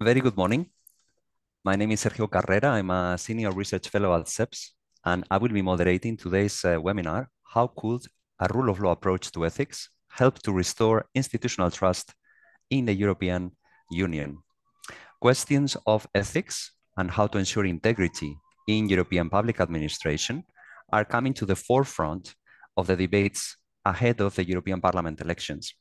Very good morning. My name is Sergio Carrera. I'm a senior research fellow at CEPS, and I will be moderating today's uh, webinar, How Could a Rule of Law Approach to Ethics Help to Restore Institutional Trust in the European Union? Questions of ethics and how to ensure integrity in European public administration are coming to the forefront of the debates ahead of the European Parliament elections.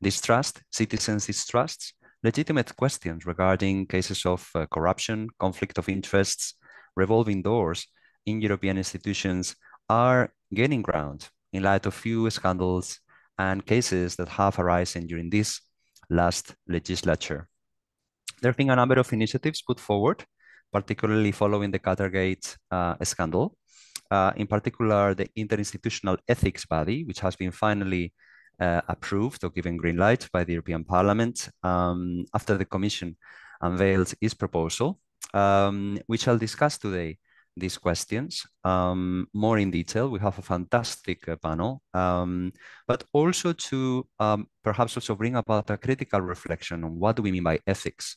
Distrust, citizens' distrusts, legitimate questions regarding cases of uh, corruption, conflict of interests, revolving doors in European institutions are gaining ground in light of few scandals and cases that have arisen during this last legislature. There have been a number of initiatives put forward, particularly following the Qatargate uh, scandal. Uh, in particular, the Interinstitutional Ethics Body, which has been finally uh, approved or given green light by the European Parliament um, after the Commission unveils its proposal. Um, we shall discuss today these questions um, more in detail. We have a fantastic uh, panel, um, but also to um, perhaps also bring about a critical reflection on what do we mean by ethics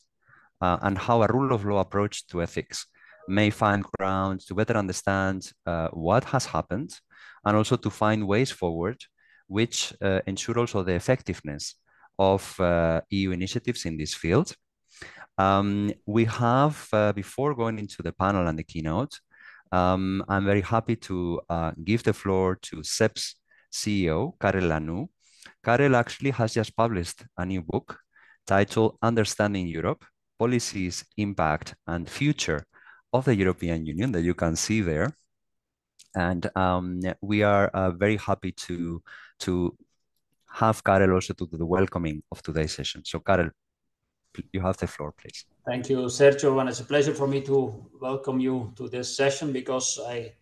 uh, and how a rule of law approach to ethics may find ground to better understand uh, what has happened and also to find ways forward which uh, ensure also the effectiveness of uh, EU initiatives in this field. Um, we have, uh, before going into the panel and the keynote, um, I'm very happy to give the floor to CEPS CEO, Karel Lannoo. Karel actually has just published a new book titled Understanding Europe, Policies, Impact and Future of the European Union that you can see there. And um, we are uh, very happy to to have Karel also to do the welcoming of today's session. So Karel, you have the floor, please. Thank you, Sergio. And it's a pleasure for me to welcome you to this session because I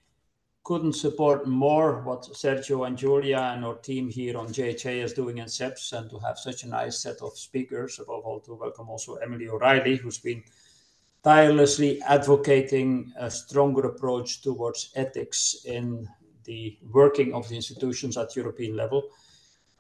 couldn't support more what Sergio and Julia and our team here on JHA is doing in CEPS and to have such a nice set of speakers. Above all, to welcome also Emily O'Reilly, who's been tirelessly advocating a stronger approach towards ethics in the working of the institutions at European level.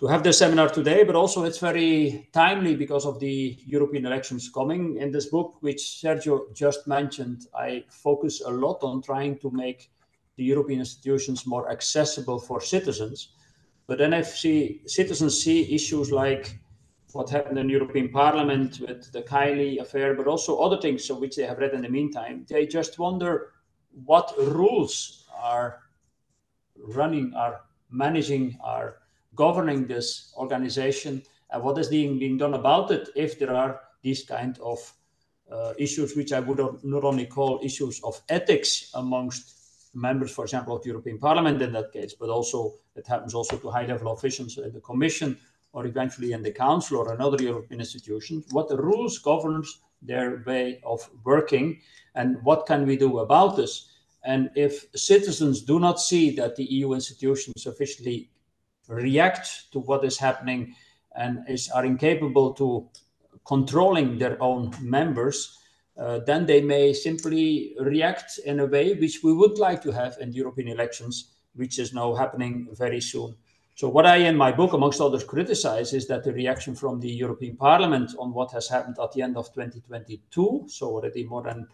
To have this seminar today, but also it's very timely because of the European elections coming. In this book, which Sergio just mentioned, I focus a lot on trying to make the European institutions more accessible for citizens. But then if see, citizens see issues like what happened in European Parliament with the Kaili affair, but also other things of which they have read in the meantime, they just wonder what rules are running, are managing, are governing this organization, and what is being, being done about it if there are these kind of uh, issues, which I would not only call issues of ethics amongst members, for example, of the European Parliament in that case, but also it happens also to high-level officials in the Commission or eventually in the Council or another European institution. What the rules governs their way of working, and what can we do about this? And if citizens do not see that the EU institutions sufficiently react to what is happening and is, are incapable to controlling their own members, uh, then they may simply react in a way which we would like to have in the European elections, which is now happening very soon. So, what I in my book, amongst others, criticize is that the reaction from the European Parliament on what has happened at the end of 2022, so already more than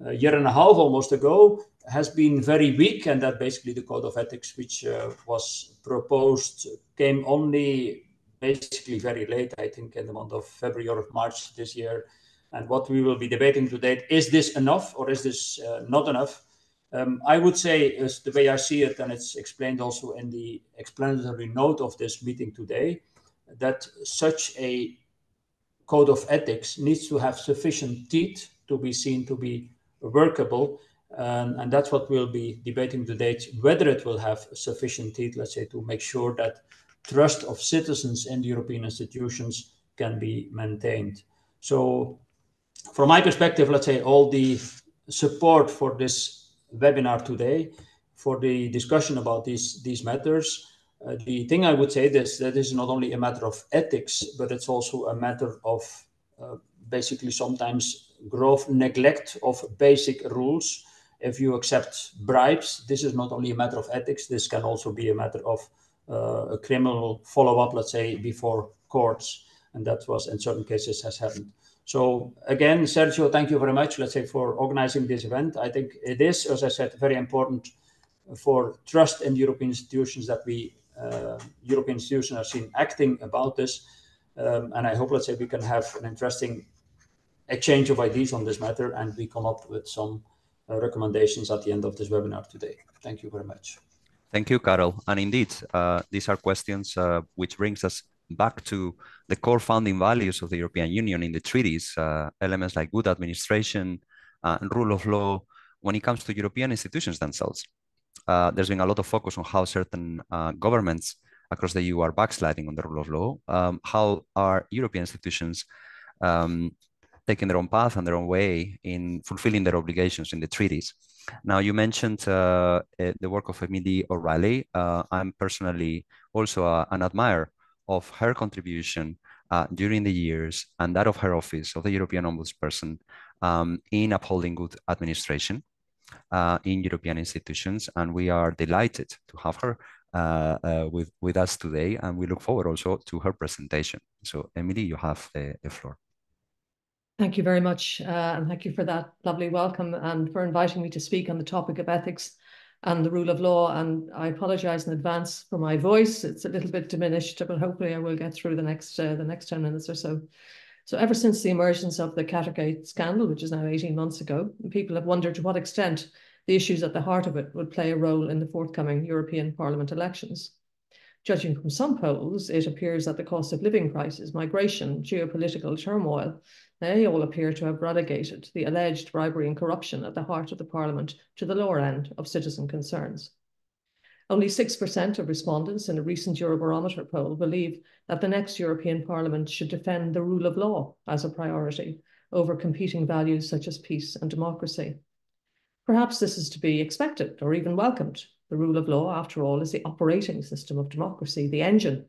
a year and a half almost ago, has been very weak, and that basically the code of ethics, which uh, was proposed, came only basically very late, I think, in the month of February or March this year. And what we will be debating today is this enough or is this uh, not enough? Um, I would say, as the way I see it, and it's explained also in the explanatory note of this meeting today, that such a code of ethics needs to have sufficient teeth to be seen to be workable um, and that's what we'll be debating today, whether it will have sufficient teeth, let's say, to make sure that trust of citizens in the European institutions can be maintained. So from my perspective, let's say all the support for this webinar today, for the discussion about these, these matters, uh, the thing I would say is that this is not only a matter of ethics, but it's also a matter of uh, basically sometimes grove neglect of basic rules if you accept bribes, this is not only a matter of ethics, this can also be a matter of uh, a criminal follow up, let's say, before courts. And that was in certain cases has happened. So again, Sergio, thank you very much, let's say, for organizing this event. I think it is, as I said, very important for trust in European institutions that we uh, European institutions are seen acting about this. Um, and I hope, let's say, we can have an interesting exchange of ideas on this matter and we come up with some uh, recommendations at the end of this webinar today. Thank you very much. Thank you, Karel. And indeed, uh, these are questions uh, which brings us back to the core founding values of the European Union in the treaties, uh, elements like good administration uh, and rule of law when it comes to European institutions themselves. Uh, there's been a lot of focus on how certain governments across the EU are backsliding on the rule of law, um, how are European institutions um, taking their own path and their own way in fulfilling their obligations in the treaties. Now, you mentioned uh, eh, the work of Emily O'Reilly. Uh, I'm personally also a, an admirer of her contribution uh, during the years and that of her office of the European Ombudsperson um, in upholding good administration uh, in European institutions. And we are delighted to have her uh, uh, with, with us today. And we look forward also to her presentation. So, Emily, you have the, the floor. Thank you very much, uh, and thank you for that lovely welcome and for inviting me to speak on the topic of ethics and the rule of law. And I apologise in advance for my voice; it's a little bit diminished, but hopefully I will get through the next uh, the next ten minutes or so. So, ever since the emergence of the Qatargate scandal, which is now eighteen months ago, people have wondered to what extent the issues at the heart of it would play a role in the forthcoming European Parliament elections. Judging from some polls, it appears that the cost of living crisis, migration, geopolitical turmoil, they all appear to have relegated the alleged bribery and corruption at the heart of the Parliament to the lower end of citizen concerns. Only 6% of respondents in a recent Eurobarometer poll believe that the next European Parliament should defend the rule of law as a priority over competing values such as peace and democracy. Perhaps this is to be expected or even welcomed. The rule of law, after all, is the operating system of democracy, the engine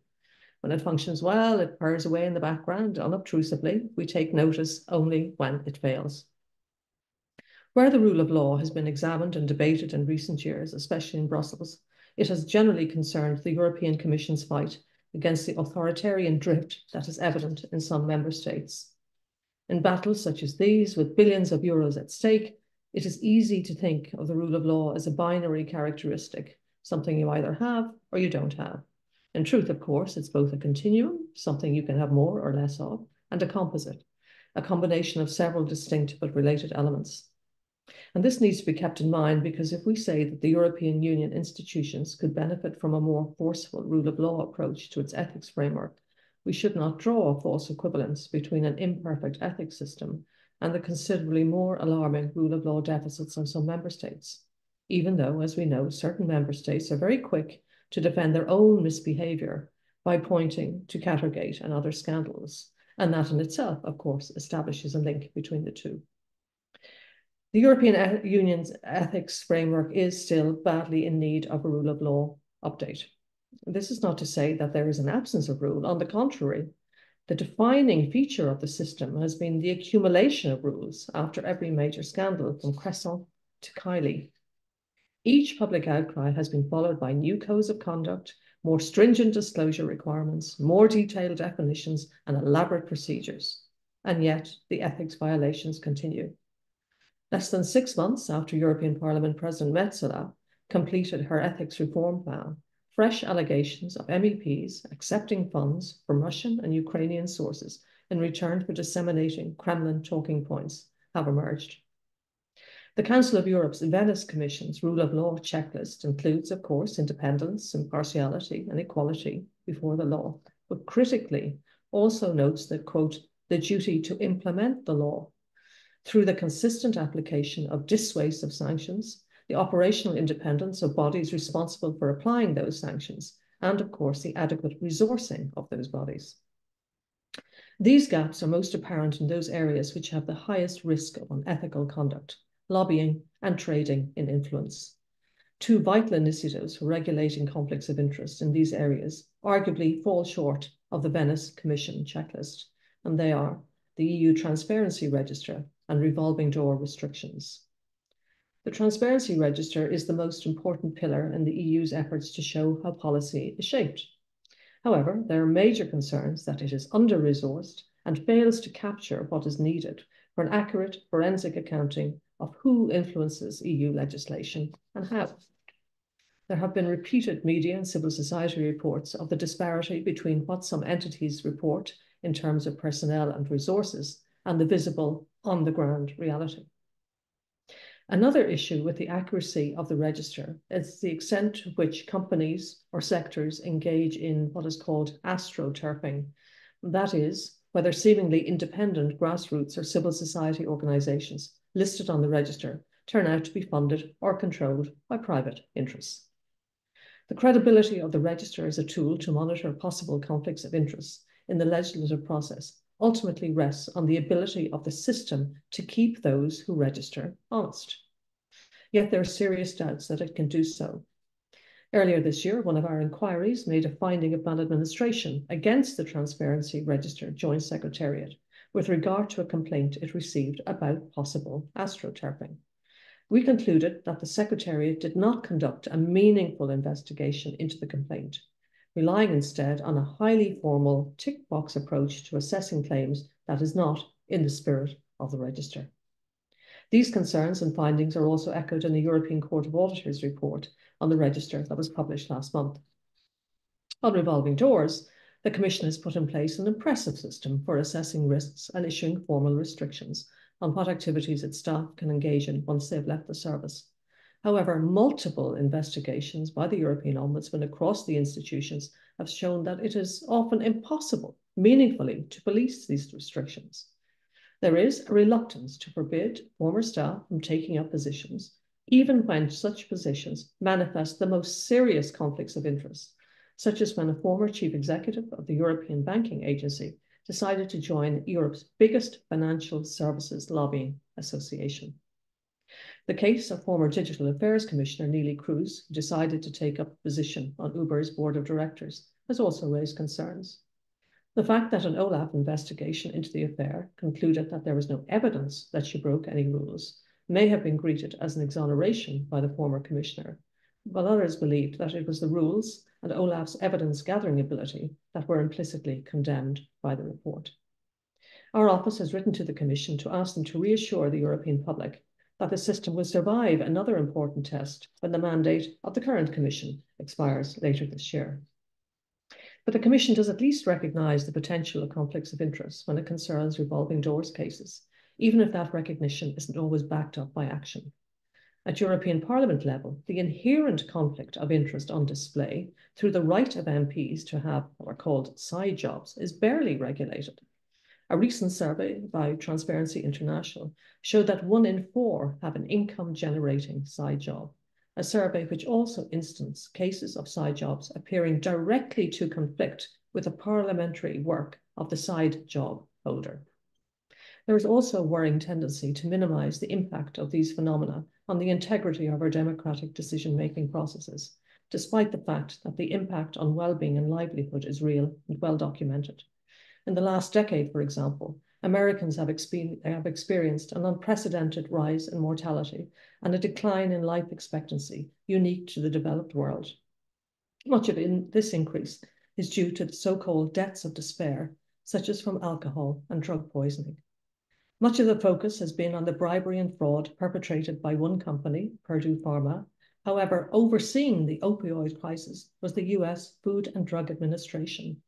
when it functions well, it purrs away in the background unobtrusively. We take notice only when it fails. Where the rule of law has been examined and debated in recent years, especially in Brussels, it has generally concerned the European Commission's fight against the authoritarian drift that is evident in some member states. In battles such as these, with billions of euros at stake, it is easy to think of the rule of law as a binary characteristic, something you either have or you don't have. In truth, of course, it's both a continuum, something you can have more or less of, and a composite, a combination of several distinct but related elements. And this needs to be kept in mind because if we say that the European Union institutions could benefit from a more forceful rule of law approach to its ethics framework, we should not draw a false equivalence between an imperfect ethics system and the considerably more alarming rule of law deficits of some member states, even though, as we know, certain member states are very quick to defend their own misbehaviour by pointing to Qatargate and other scandals. And that in itself, of course, establishes a link between the two. The European Union's ethics framework is still badly in need of a rule of law update. This is not to say that there is an absence of rule. On the contrary, the defining feature of the system has been the accumulation of rules after every major scandal, from Cresson to Kaili. Each public outcry has been followed by new codes of conduct, more stringent disclosure requirements, more detailed definitions, and elaborate procedures. And yet, the ethics violations continue. Less than six months after European Parliament President Metsola completed her ethics reform plan, fresh allegations of MEPs accepting funds from Russian and Ukrainian sources in return for disseminating Kremlin talking points have emerged. The Council of Europe's Venice Commission's rule of law checklist includes, of course, independence, impartiality, and equality before the law, but critically also notes that, quote, the duty to implement the law through the consistent application of dissuasive sanctions, the operational independence of bodies responsible for applying those sanctions, and of course, the adequate resourcing of those bodies. These gaps are most apparent in those areas which have the highest risk of unethical conduct, lobbying, and trading in influence. Two vital initiatives for regulating conflicts of interest in these areas arguably fall short of the Venice Commission checklist, and they are the EU Transparency Register and revolving door restrictions. The Transparency Register is the most important pillar in the EU's efforts to show how policy is shaped. However, there are major concerns that it is under-resourced and fails to capture what is needed for an accurate forensic accounting of who influences EU legislation and how. There have been repeated media and civil society reports of the disparity between what some entities report in terms of personnel and resources and the visible on-the-ground reality. Another issue with the accuracy of the register is the extent to which companies or sectors engage in what is called astroturfing. That is, whether seemingly independent grassroots or civil society organisations listed on the register turn out to be funded or controlled by private interests. The credibility of the register as a tool to monitor possible conflicts of interest in the legislative process ultimately rests on the ability of the system to keep those who register honest. Yet there are serious doubts that it can do so. Earlier this year, one of our inquiries made a finding of maladministration against the Transparency Register Joint Secretariat with regard to a complaint it received about possible astroturfing. We concluded that the Secretariat did not conduct a meaningful investigation into the complaint relying instead on a highly formal tick box approach to assessing claims that is not in the spirit of the register. These concerns and findings are also echoed in the European Court of Auditors report on the register that was published last month. On revolving doors, the Commission has put in place an impressive system for assessing risks and issuing formal restrictions on what activities its staff can engage in once they've left the service. However, multiple investigations by the European Ombudsman across the institutions have shown that it is often impossible meaningfully to police these restrictions. There is a reluctance to forbid former staff from taking up positions, even when such positions manifest the most serious conflicts of interest, such as when a former chief executive of the European Banking Agency decided to join Europe's biggest financial services lobbying association. The case of former Digital Affairs Commissioner Neelie Kroes, who decided to take up a position on Uber's board of directors, has also raised concerns. The fact that an OLAF investigation into the affair concluded that there was no evidence that she broke any rules may have been greeted as an exoneration by the former commissioner, but others believed that it was the rules and OLAF's evidence gathering ability that were implicitly condemned by the report. Our office has written to the Commission to ask them to reassure the European public that the system will survive another important test when the mandate of the current Commission expires later this year. But the Commission does at least recognise the potential of conflicts of interest when it concerns revolving doors cases, even if that recognition isn't always backed up by action. At European Parliament level, the inherent conflict of interest on display through the right of MPs to have what are called side jobs is barely regulated. A recent survey by Transparency International showed that one in four have an income generating side job, a survey which also instanced cases of side jobs appearing directly to conflict with the parliamentary work of the side job holder. There is also a worrying tendency to minimize the impact of these phenomena on the integrity of our democratic decision-making processes, despite the fact that the impact on well-being and livelihood is real and well documented. In the last decade, for example, Americans have, have experienced an unprecedented rise in mortality and a decline in life expectancy unique to the developed world. Much of in this increase is due to the so-called deaths of despair, such as from alcohol and drug poisoning. Much of the focus has been on the bribery and fraud perpetrated by one company, Purdue Pharma. However, overseeing the opioid crisis was the US Food and Drug Administration,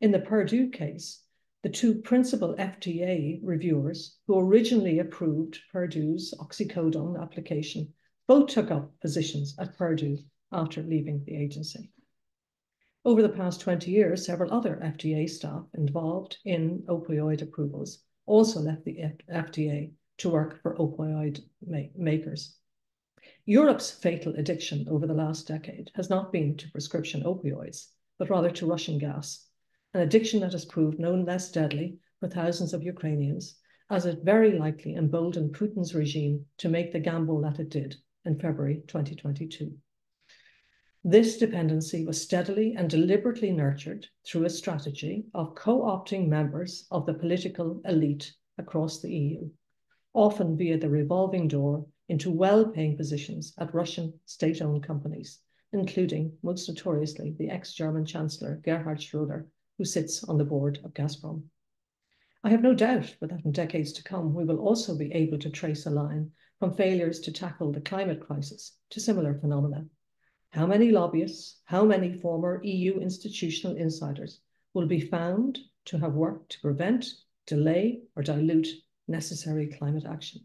in the Purdue case, the two principal FDA reviewers who originally approved Purdue's oxycodone application both took up positions at Purdue after leaving the agency. Over the past 20 years, several other FDA staff involved in opioid approvals also left the FDA to work for opioid ma makers. Europe's fatal addiction over the last decade has not been to prescription opioids, but rather to Russian gas, an addiction that has proved no less deadly for thousands of Ukrainians, as it very likely emboldened Putin's regime to make the gamble that it did in February 2022. This dependency was steadily and deliberately nurtured through a strategy of co-opting members of the political elite across the EU, often via the revolving door into well-paying positions at Russian state-owned companies, including, most notoriously, the ex-German Chancellor Gerhard Schröder, who sits on the board of Gazprom. I have no doubt but that in decades to come, we will also be able to trace a line from failures to tackle the climate crisis to similar phenomena. How many lobbyists, how many former EU institutional insiders will be found to have worked to prevent, delay, or dilute necessary climate action?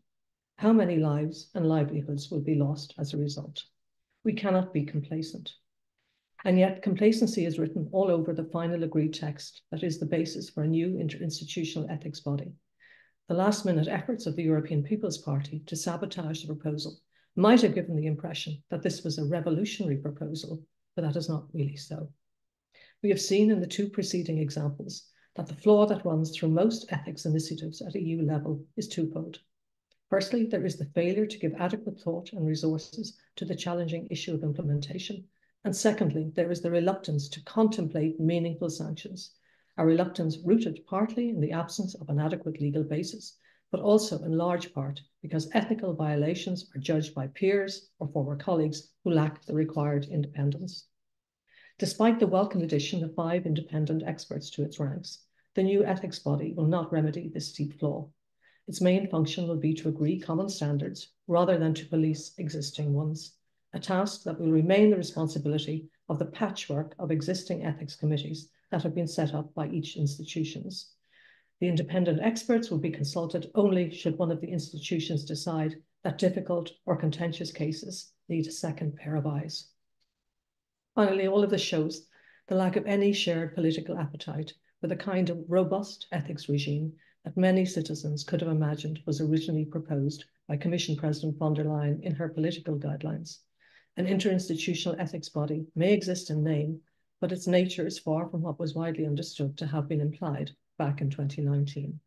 How many lives and livelihoods will be lost as a result? We cannot be complacent. And yet, complacency is written all over the final agreed text that is the basis for a new interinstitutional ethics body. The last minute efforts of the European People's Party to sabotage the proposal might have given the impression that this was a revolutionary proposal, but that is not really so. We have seen in the two preceding examples that the flaw that runs through most ethics initiatives at EU level is twofold. Firstly, there is the failure to give adequate thought and resources to the challenging issue of implementation. And secondly, there is the reluctance to contemplate meaningful sanctions, a reluctance rooted partly in the absence of an adequate legal basis, but also in large part because ethical violations are judged by peers or former colleagues who lack the required independence. Despite the welcome addition of five independent experts to its ranks, the new ethics body will not remedy this deep flaw. Its main function will be to agree common standards rather than to police existing ones, a task that will remain the responsibility of the patchwork of existing ethics committees that have been set up by each institutions. The independent experts will be consulted only should one of the institutions decide that difficult or contentious cases need a second pair of eyes. Finally, all of this shows the lack of any shared political appetite for the kind of robust ethics regime that many citizens could have imagined was originally proposed by Commission President von der Leyen in her political guidelines. An interinstitutional ethics body may exist in name, but its nature is far from what was widely understood to have been implied back in 2019.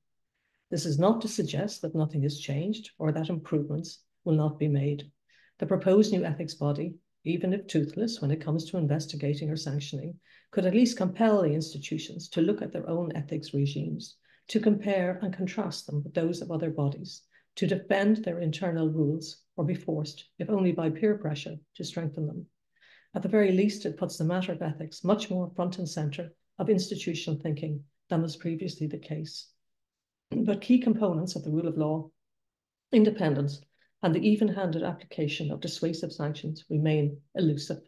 This is not to suggest that nothing has changed or that improvements will not be made. The proposed new ethics body, even if toothless when it comes to investigating or sanctioning, could at least compel the institutions to look at their own ethics regimes, to compare and contrast them with those of other bodies, to defend their internal rules or be forced, if only by peer pressure, to strengthen them. At the very least, it puts the matter of ethics much more front and centre of institutional thinking than was previously the case. But key components of the rule of law, independence, and the even-handed application of dissuasive sanctions remain elusive.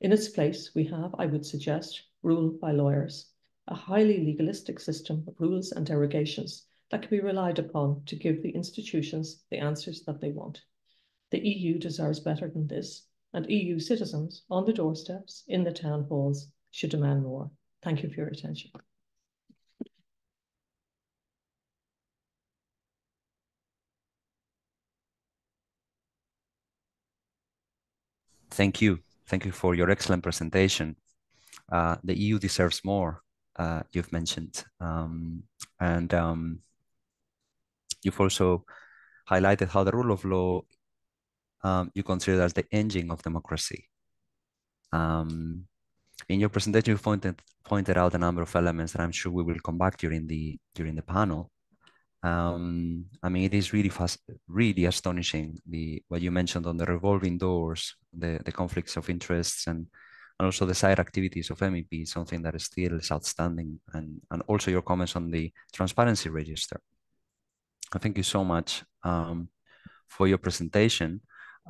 In its place, we have, I would suggest, rule by lawyers, a highly legalistic system of rules and derogations that can be relied upon to give the institutions the answers that they want. The EU deserves better than this, and EU citizens on the doorsteps, in the town halls, should demand more. Thank you for your attention. Thank you. Thank you for your excellent presentation. Uh, the EU deserves more, uh, you've mentioned. Um, and um, you've also highlighted how the rule of law um, you consider as the engine of democracy. Um, in your presentation, you pointed pointed out a number of elements that I'm sure we will come back during the during the panel. Um, I mean, it is really fast, really astonishing the what you mentioned on the revolving doors, the the conflicts of interests, and and also the side activities of MEP, something that is still is outstanding, and and also your comments on the transparency register. I thank you so much um, for your presentation.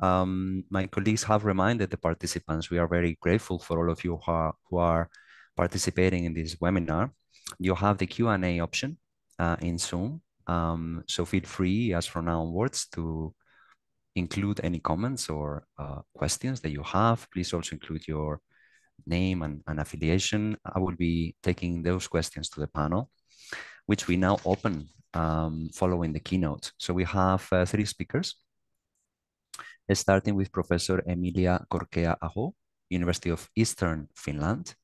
Um, my colleagues have reminded the participants, we are very grateful for all of you who are, who are participating in this webinar. You have the Q&A option uh, in Zoom. Um, so feel free as from now onwards to include any comments or uh, questions that you have. Please also include your name and, and affiliation. I will be taking those questions to the panel, which we now open um, following the keynote. So we have uh, three speakers starting with Professor Emilia Korkea-Aho, University of Eastern Finland.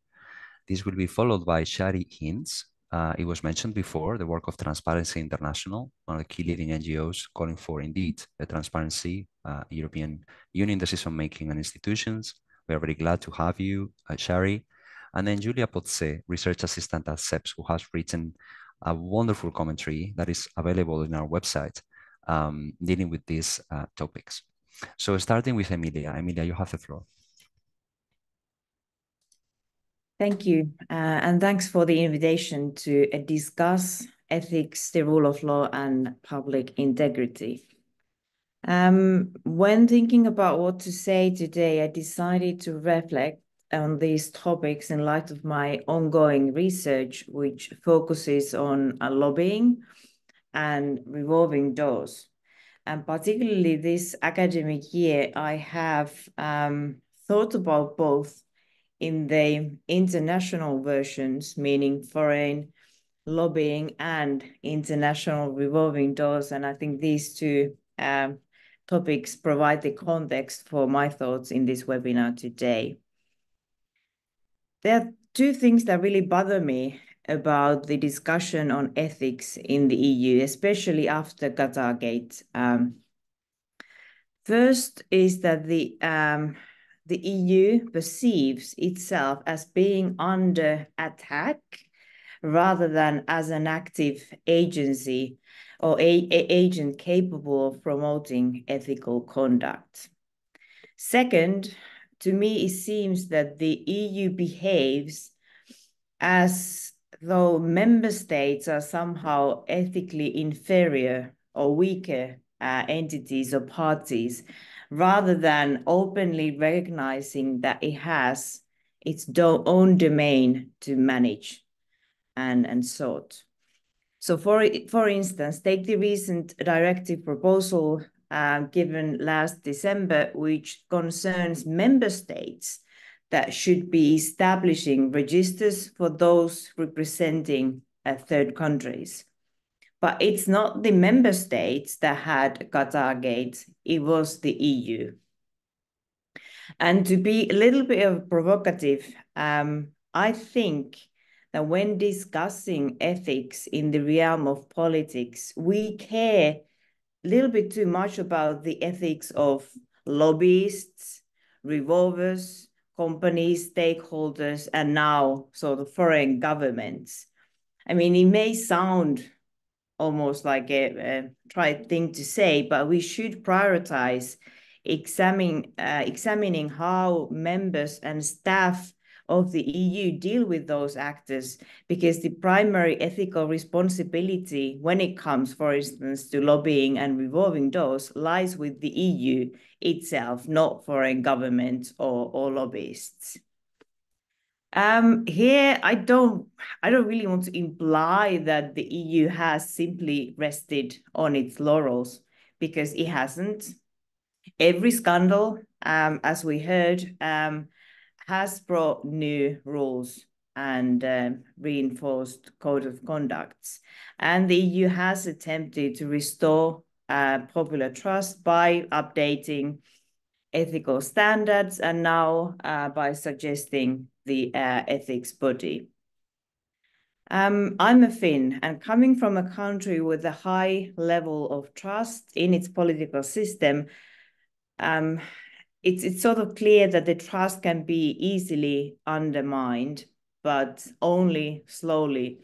This will be followed by Shari Hinds. Uh, it was mentioned before, the work of Transparency International, one of the key leading NGOs calling for, indeed, the transparency, uh, European Union decision-making and institutions. We are very glad to have you, uh, Shari. And then Julia Pozze, research assistant at CEPS, who has written a wonderful commentary that is available in our website um, dealing with these uh, topics. So starting with Emilia. Emilia, you have the floor. Thank you. Uh, and thanks for the invitation to uh, discuss ethics, the rule of law, and public integrity. Um, when thinking about what to say today, I decided to reflect on these topics in light of my ongoing research, which focuses on uh, lobbying and revolving doors. And particularly this academic year, I have um, thought about both in the international versions, meaning foreign lobbying and international revolving doors. And I think these two um, topics provide the context for my thoughts in this webinar today. There are two things that really bother me about the discussion on ethics in the EU, especially after Qatargate. Um, first is that the um, the EU perceives itself as being under attack rather than as an active agency or a, a agent capable of promoting ethical conduct. Second, to me, it seems that the EU behaves as though member states are somehow ethically inferior or weaker uh, entities or parties, rather than openly recognizing that it has its own domain to manage and, and sort. So for, for instance, take the recent directive proposal uh, given last December, which concerns member states that should be establishing registers for those representing uh, third countries. But it's not the member states that had Qatargate, it was the EU. And to be a little bit of provocative, um, I think that when discussing ethics in the realm of politics, we care a little bit too much about the ethics of lobbyists, revolvers, companies, stakeholders, and now sort of foreign governments. I mean, it may sound almost like a, a trite thing to say, but we should prioritize examining, uh, examining how members and staff of the EU deal with those actors because the primary ethical responsibility when it comes, for instance, to lobbying and revolving doors lies with the EU itself, not foreign governments or, or lobbyists. Um, here, I don't, I don't really want to imply that the EU has simply rested on its laurels because it hasn't. Every scandal, um, as we heard, um, has brought new rules and uh, reinforced code of conducts. And the EU has attempted to restore uh, popular trust by updating ethical standards and now uh, by suggesting the uh, ethics body. Um, I'm a Finn and coming from a country with a high level of trust in its political system, um, it's it's sort of clear that the trust can be easily undermined, but only slowly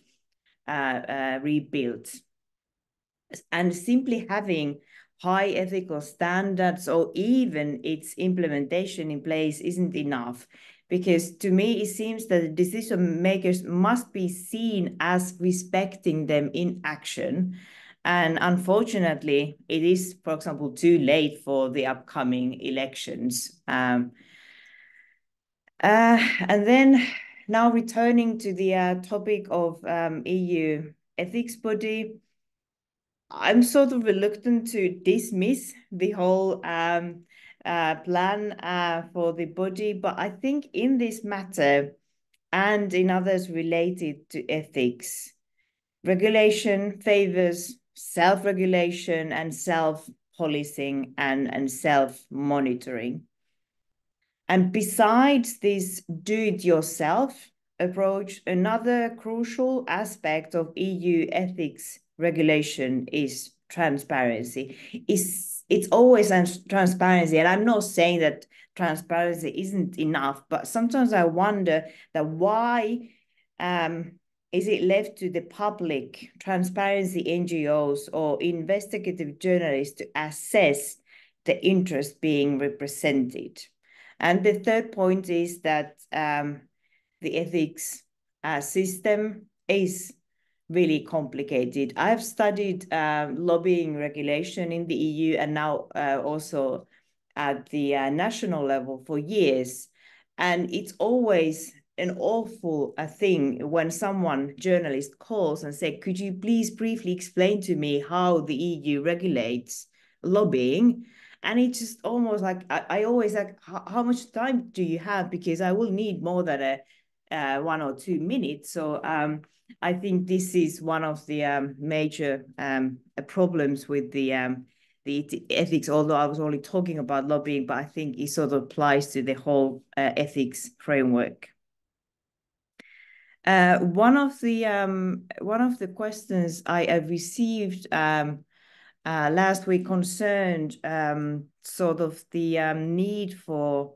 uh, uh, rebuilt. And simply having high ethical standards or even its implementation in place isn't enough. Because to me it seems that the decision makers must be seen as respecting them in action. And unfortunately, it is, for example, too late for the upcoming elections. Um, uh, and then now returning to the uh, topic of um, EU ethics body, I'm sort of reluctant to dismiss the whole um, uh, plan uh, for the body, but I think in this matter and in others related to ethics, regulation favors self-regulation and self-policing and, and self-monitoring. And besides this do-it-yourself approach, another crucial aspect of EU ethics regulation is transparency. It's, it's always transparency. And I'm not saying that transparency isn't enough, but sometimes I wonder that why um, is it left to the public, transparency NGOs, or investigative journalists to assess the interest being represented? And the third point is that um, the ethics uh, system is really complicated. I've studied um, lobbying regulation in the EU and now uh, also at the uh, national level for years. And it's always an awful uh, thing when someone, journalist, calls and say, could you please briefly explain to me how the EU regulates lobbying? And it's just almost like, I, I always like, how, how, much time do you have? Because I will need more than a uh, one or two minutes. So um, I think this is one of the um, major um, problems with the um, the ethics, although I was only talking about lobbying, but I think it sort of applies to the whole uh, ethics framework. Uh, one of the um, one of the questions I, received um, uh, last week concerned um, sort of the need for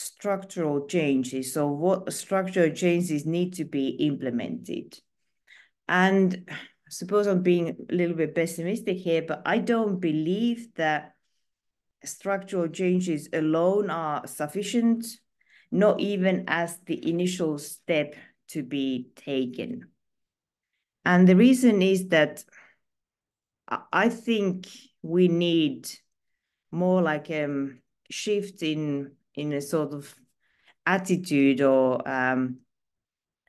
structural changes. So, what structural changes need to be implemented? And I suppose I'm being a little bit pessimistic here, but I don't believe that structural changes alone are sufficient, not even as the initial step to be taken. And the reason is that I think we need more like a um, shift in in a sort of attitude or um,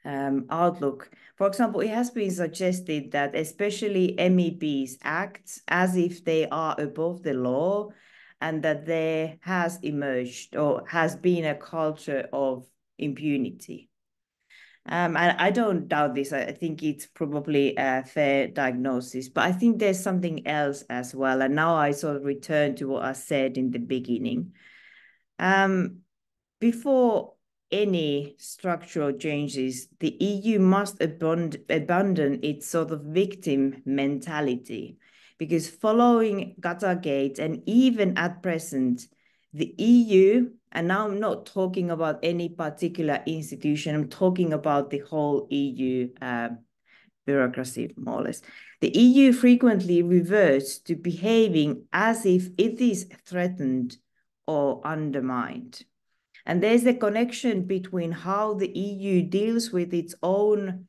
um, outlook. For example, it has been suggested that especially MEPs act as if they are above the law and that there has emerged or has been a culture of impunity. Um, and I don't doubt this. I think it's probably a fair diagnosis, but I think there's something else as well. And now I sort of return to what I said in the beginning. Um, before any structural changes, the EU must abandon its sort of victim mentality. Because following Qatargate and even at present, the EU and now I'm not talking about any particular institution, I'm talking about the whole EU uh, bureaucracy, more or less. The EU frequently reverts to behaving as if it is threatened or undermined. And there's a connection between how the EU deals with its own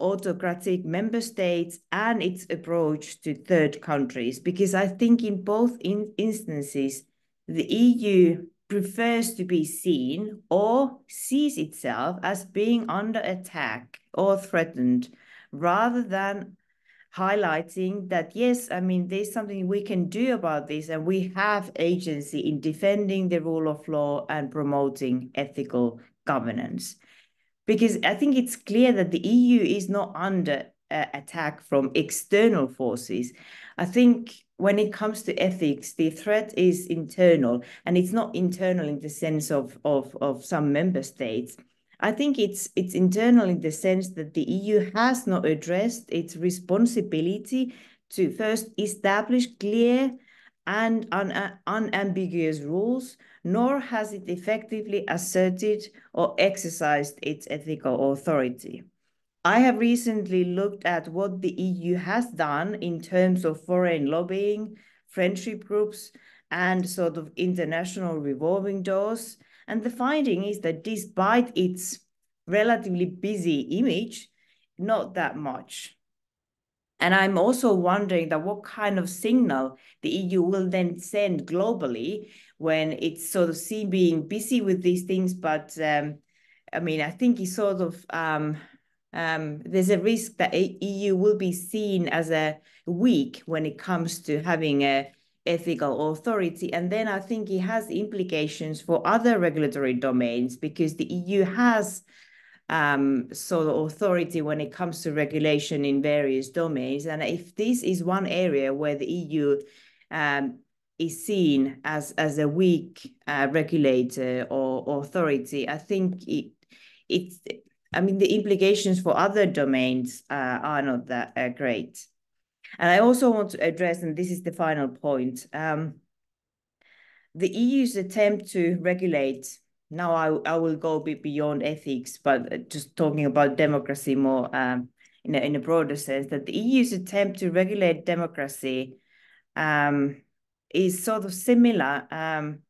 autocratic member states and its approach to third countries, because I think in both in instances, the EU prefers to be seen or sees itself as being under attack or threatened rather than highlighting that yes i mean there's something we can do about this and we have agency in defending the rule of law and promoting ethical governance because i think it's clear that the eu is not under uh, attack from external forces i think when it comes to ethics, the threat is internal, and it's not internal in the sense of, of, of some member states. I think it's it's internal in the sense that the EU has not addressed its responsibility to first establish clear and un uh, unambiguous rules, nor has it effectively asserted or exercised its ethical authority. I have recently looked at what the EU has done in terms of foreign lobbying, friendship groups, and sort of international revolving doors. And the finding is that despite its relatively busy image, not that much. And I'm also wondering that what kind of signal the EU will then send globally when it's sort of seen being busy with these things. But um, I mean, I think it's sort of um, um, there's a risk that EU will be seen as a weak when it comes to having a ethical authority. And then I think it has implications for other regulatory domains because the EU has um, sort of authority when it comes to regulation in various domains. And if this is one area where the EU um, is seen as, as a weak uh, regulator or authority, I think it, it's I mean, the implications for other domains uh, are not that uh, great. And I also want to address, and this is the final point, um, the EU's attempt to regulate, now I, I will go a bit beyond ethics, but uh, just talking about democracy more um, in, a, in a broader sense, that the EU's attempt to regulate democracy um, is sort of similar um,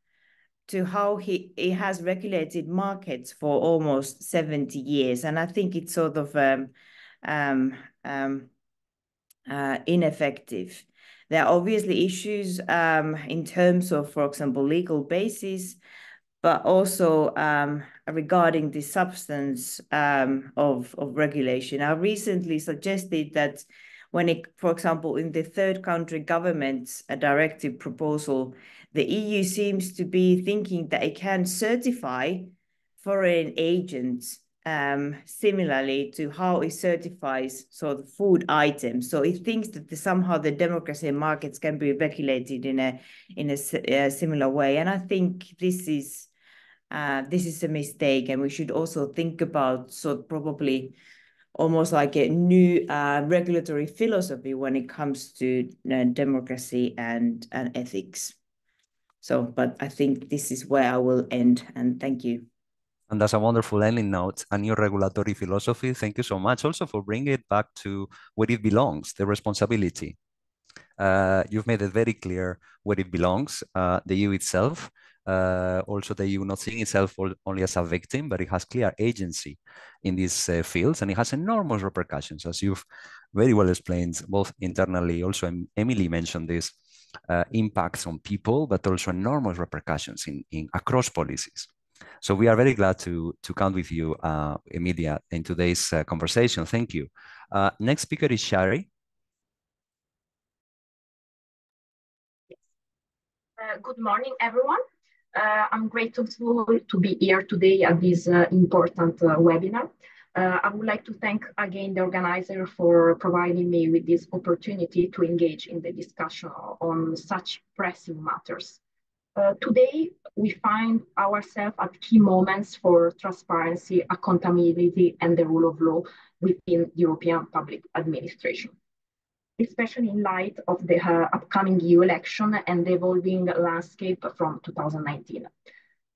to how he, he has regulated markets for almost 70 years. And I think it's sort of um, um, um, uh, ineffective. There are obviously issues um, in terms of, for example, legal basis, but also um, regarding the substance um, of, of regulation. I recently suggested that when it, for example, in the third country government's directive proposal, the EU seems to be thinking that it can certify foreign agents um, similarly to how it certifies sort of food items. So it thinks that the, somehow the democracy and markets can be regulated in a in a, a similar way. And I think this is uh, this is a mistake, and we should also think about sort of probably almost like a new uh, regulatory philosophy when it comes to uh, democracy and and ethics. So, but I think this is where I will end, and thank you. And that's a wonderful ending note, a new regulatory philosophy. Thank you so much also for bringing it back to where it belongs, the responsibility. Uh, you've made it very clear where it belongs, uh, the EU itself. Uh, also, the EU not seeing itself only as a victim, but it has clear agency in these uh, fields, and it has enormous repercussions, as you've very well explained, both internally. Also, Emily mentioned this uh, impacts on people, but also enormous repercussions in, in across policies. So we are very glad to, to count with you, uh, Emilia, in today's uh, conversation. Thank you. Uh, next speaker is Shari. Uh, good morning, everyone. Uh, I'm grateful to be here today at this uh, important webinar. I would like to thank again the organizer for providing me with this opportunity to engage in the discussion on such pressing matters. Uh, today, we find ourselves at key moments for transparency, accountability, and the rule of law within European public administration, especially in light of the uh, upcoming EU election and the evolving landscape from 2019.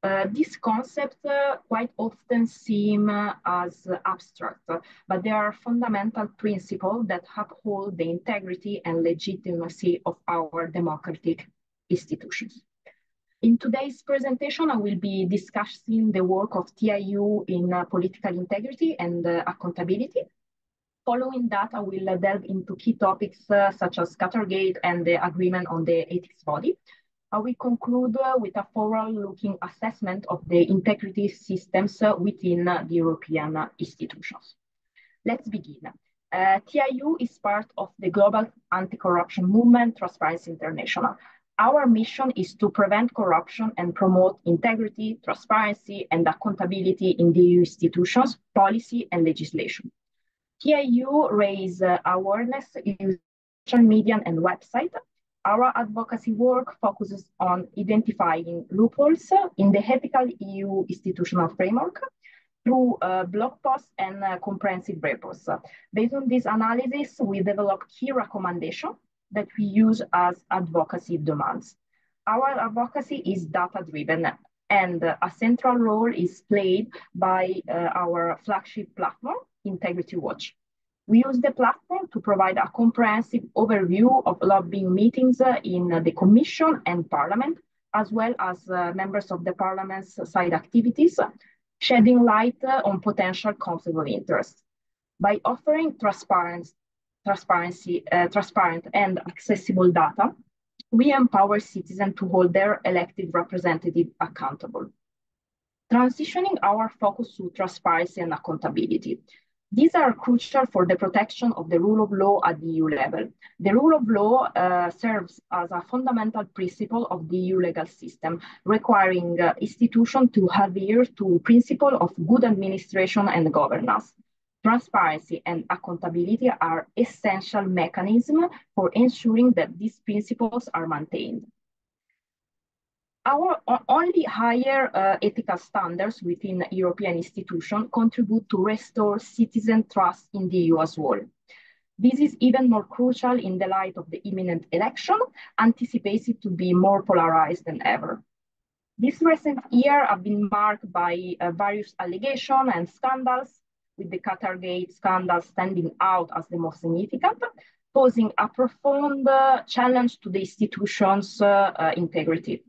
Uh, these concepts uh, quite often seem uh, as abstract, but they are fundamental principles that uphold the integrity and legitimacy of our democratic institutions. In today's presentation, I will be discussing the work of TIU in uh, political integrity and uh, accountability. Following that, I will uh, delve into key topics uh, such as Qatargate and the agreement on the ethics body. I will conclude uh, with a forward-looking assessment of the integrity systems uh, within the European institutions. Let's begin. TIU is part of the global anti-corruption movement, Transparency International, our mission is to prevent corruption and promote integrity, transparency, and accountability in the EU institutions, policy, and legislation. TIU raise uh, awareness using social media and website. Our advocacy work focuses on identifying loopholes in the ethical EU institutional framework through uh, blog posts and uh, comprehensive reports. Based on this analysis, we develop key recommendations that we use as advocacy demands. Our advocacy is data-driven and a central role is played by uh, our flagship platform, Integrity Watch. We use the platform to provide a comprehensive overview of lobbying meetings uh, in the Commission and Parliament, as well as uh, members of the Parliament's side activities, shedding light uh, on potential conflict of interest. By offering transparent, transparency, uh, transparent and accessible data, we empower citizens to hold their elected representative accountable. Transitioning our focus to transparency and accountability. These are crucial for the protection of the rule of law at the EU level. The rule of law uh, serves as a fundamental principle of the EU legal system, requiring uh, institutions to adhere to principle of good administration and governance. Transparency and accountability are essential mechanisms for ensuring that these principles are maintained. Our only higher uh, ethical standards within European institutions contribute to restore citizen trust in the EU as well. This is even more crucial in the light of the imminent election, anticipated to be more polarized than ever. This recent year have been marked by uh, various allegations and scandals with the Qatargate scandal standing out as the most significant, posing a profound uh, challenge to the institution's uh, uh, integrity.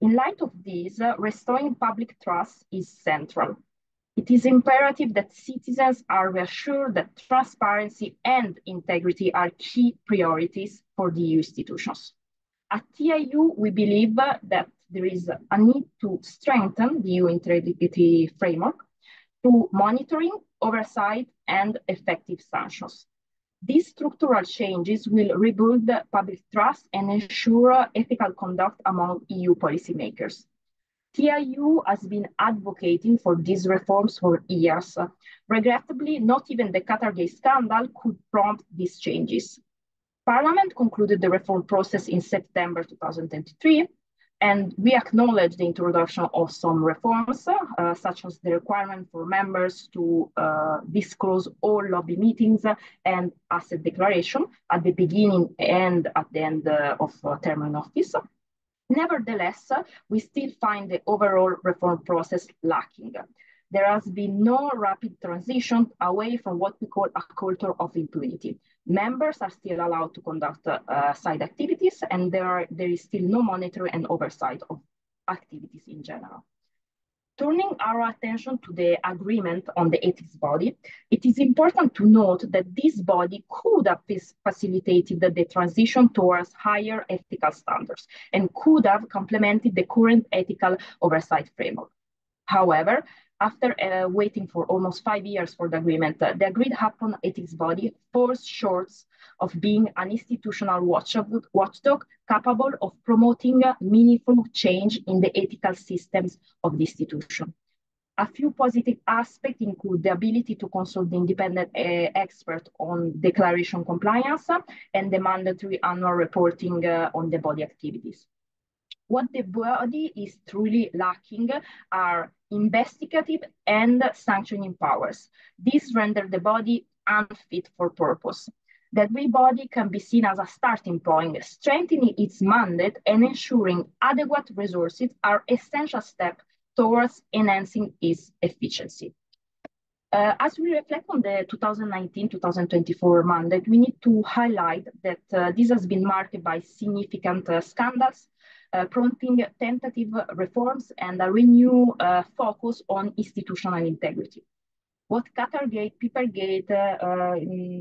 In light of this, restoring public trust is central. It is imperative that citizens are reassured that transparency and integrity are key priorities for the EU institutions. At TIU, we believe that there is a need to strengthen the EU integrity framework through monitoring, oversight, and effective sanctions. These structural changes will rebuild public trust and ensure ethical conduct among EU policymakers. TIU has been advocating for these reforms for years. Regrettably, not even the Qatargate scandal could prompt these changes. Parliament concluded the reform process in September 2023, and we acknowledge the introduction of some reforms, uh, such as the requirement for members to uh, disclose all lobby meetings and asset declaration at the beginning and at the end uh, of term in office. Nevertheless, we still find the overall reform process lacking. There has been no rapid transition away from what we call a culture of impunity. Members are still allowed to conduct uh, side activities and there, are, there is still no monitoring and oversight of activities in general. Turning our attention to the agreement on the ethics body, it is important to note that this body could have facilitated the transition towards higher ethical standards and could have complemented the current ethical oversight framework. However, after uh, waiting for almost five years for the agreement, uh, the agreed upon ethics body falls short of being an institutional watchdog, watchdog capable of promoting meaningful change in the ethical systems of the institution. A few positive aspects include the ability to consult the independent uh, expert on declaration compliance and the mandatory annual reporting uh, on the body activities. What the body is truly lacking are investigative and sanctioning powers. These render the body unfit for purpose. That we body can be seen as a starting point, strengthening its mandate and ensuring adequate resources are essential steps towards enhancing its efficiency. Uh, as we reflect on the 2019-2024 mandate, we need to highlight that uh, this has been marked by significant uh, scandals, prompting tentative reforms and a renewed uh, focus on institutional integrity what Qatargate, Piepergate, uh,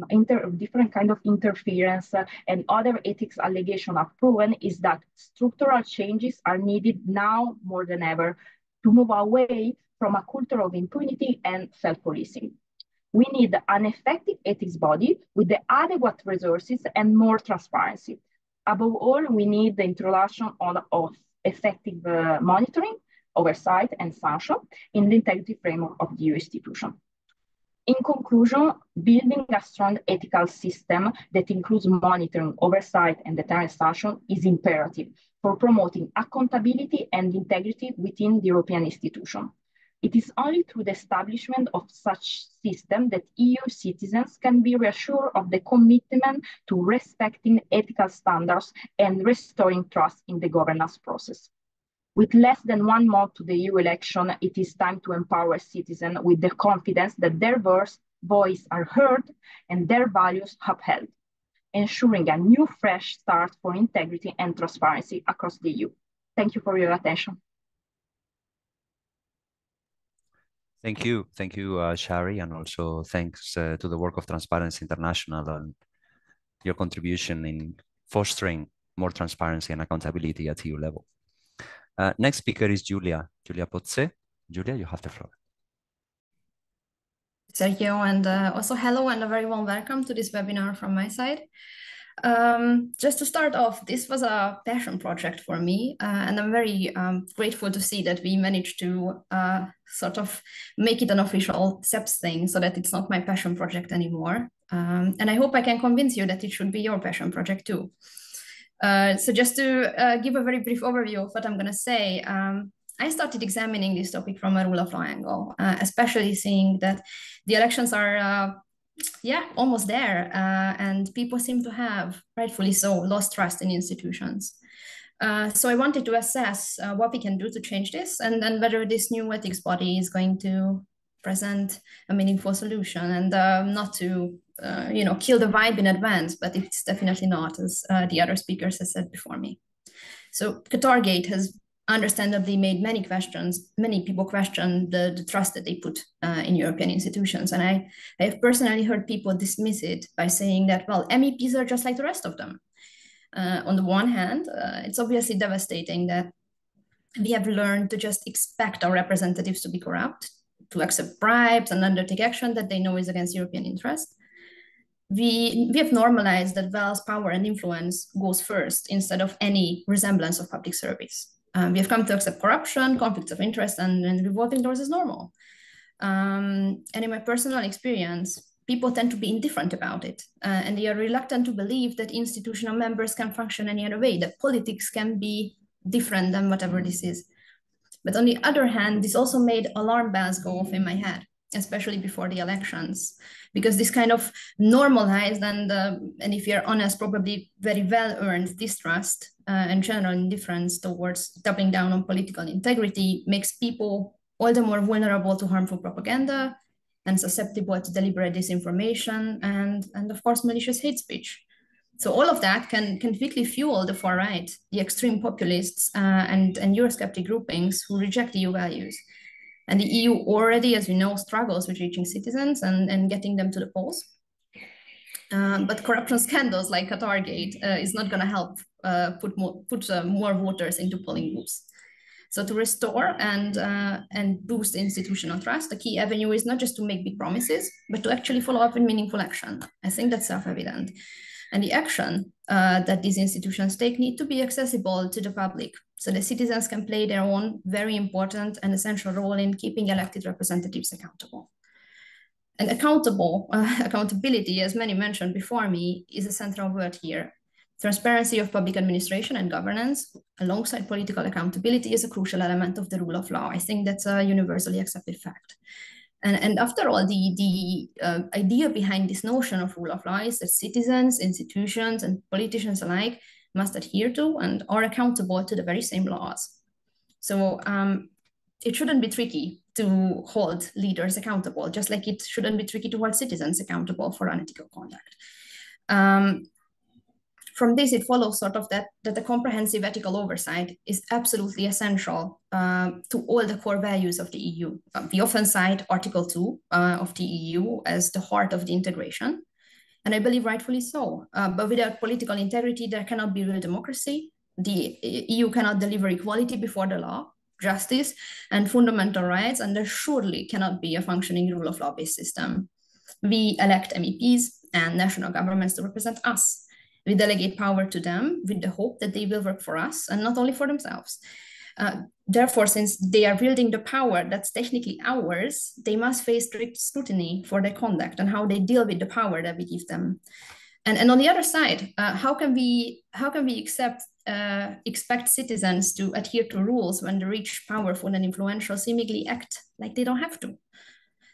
inter different kind of interference uh, and other ethics allegations have proven is that structural changes are needed now more than ever to move away from a culture of impunity and self-policing. We need an effective ethics body with the adequate resources and more transparency. Above all, we need the introduction of, of effective uh, monitoring, oversight, and sanction in the integrity framework of the EU institution. In conclusion, building a strong ethical system that includes monitoring, oversight, and deterrent sanction is imperative for promoting accountability and integrity within the European institution. It is only through the establishment of such system that EU citizens can be reassured of the commitment to respecting ethical standards and restoring trust in the governance process. With less than one month to the EU election, it is time to empower citizens with the confidence that their voice, are heard and their values upheld, ensuring a new fresh start for integrity and transparency across the EU. Thank you for your attention. Thank you. Thank you, uh, Shari, and also thanks uh, to the work of Transparency International and your contribution in fostering more transparency and accountability at EU level. Uh, next speaker is Julia, Julia Pozze. Julia, you have the floor. Sergio, and uh, also hello and a very warm welcome to this webinar from my side. Um, just to start off, this was a passion project for me, uh, and I'm very um, grateful to see that we managed to uh, sort of make it an official CEPS thing so that it's not my passion project anymore. Um, and I hope I can convince you that it should be your passion project too. Uh, so just to uh, give a very brief overview of what I'm going to say, um, I started examining this topic from a rule of law angle, uh, especially seeing that the elections are, uh, yeah, almost there, uh, and people seem to have, rightfully so, lost trust in institutions. so I wanted to assess what we can do to change this, and then whether this new ethics body is going to present a meaningful solution and not to uh, you know, kill the vibe in advance, but it's definitely not, as uh, the other speakers have said before me. So Qatargate has understandably made many questions, many people question the, the trust that they put uh, in European institutions. And I, I have personally heard people dismiss it by saying that, well, MEPs are just like the rest of them. Uh, on the one hand, uh, it's obviously devastating that we have learned to just expect our representatives to be corrupt, to accept bribes and undertake action that they know is against European interest. We, we have normalized that wealth, power, and influence goes first instead of any resemblance of public service. Um, we have come to accept corruption, conflicts of interest, and, and revolving doors as normal. Um, and in my personal experience, people tend to be indifferent about it, uh, and they are reluctant to believe that institutional members can function any other way, that politics can be different than whatever this is. But on the other hand, this also made alarm bells go off in my head, especially before the elections, because this kind of normalized and, uh, and if you're honest, probably very well earned distrust uh, and general indifference towards doubling down on political integrity makes people all the more vulnerable to harmful propaganda and susceptible to deliberate disinformation and, and of course, malicious hate speech. So all of that can, can quickly fuel the far right, the extreme populists uh, and, and Eurosceptic groupings who reject EU values. And the EU already, as we know, struggles with reaching citizens and, and getting them to the polls. Um, but corruption scandals like Qatargate uh, is not going to help uh, put more put uh, more voters into polling booths. So to restore and uh, and boost institutional trust, the key avenue is not just to make big promises, but to actually follow up with meaningful action. I think that's self-evident. And the action uh, that these institutions take need to be accessible to the public so the citizens can play their own very important and essential role in keeping elected representatives accountable. And accountable, uh, accountability, as many mentioned before me, is a central word here. Transparency of public administration and governance alongside political accountability is a crucial element of the rule of law. I think that's a universally accepted fact. And, and after all, the, the uh, idea behind this notion of rule of law is that citizens, institutions, and politicians alike must adhere to and are accountable to the very same laws. So um, it shouldn't be tricky to hold leaders accountable, just like it shouldn't be tricky to hold citizens accountable for unethical conduct. Um, from this, it follows sort of that, that the comprehensive ethical oversight is absolutely essential uh, to all the core values of the EU. We often cite Article 2 uh, of the EU as the heart of the integration, and I believe rightfully so. Uh, but without political integrity, there cannot be real democracy. The EU cannot deliver equality before the law, justice, and fundamental rights, and there surely cannot be a functioning rule of law-based system. We elect MEPs and national governments to represent us we delegate power to them with the hope that they will work for us and not only for themselves. Uh, therefore, since they are wielding the power that's technically ours, they must face strict scrutiny for their conduct and how they deal with the power that we give them. And, and on the other side, uh, how can we how can we accept uh, expect citizens to adhere to rules when the rich, powerful, and influential seemingly act like they don't have to?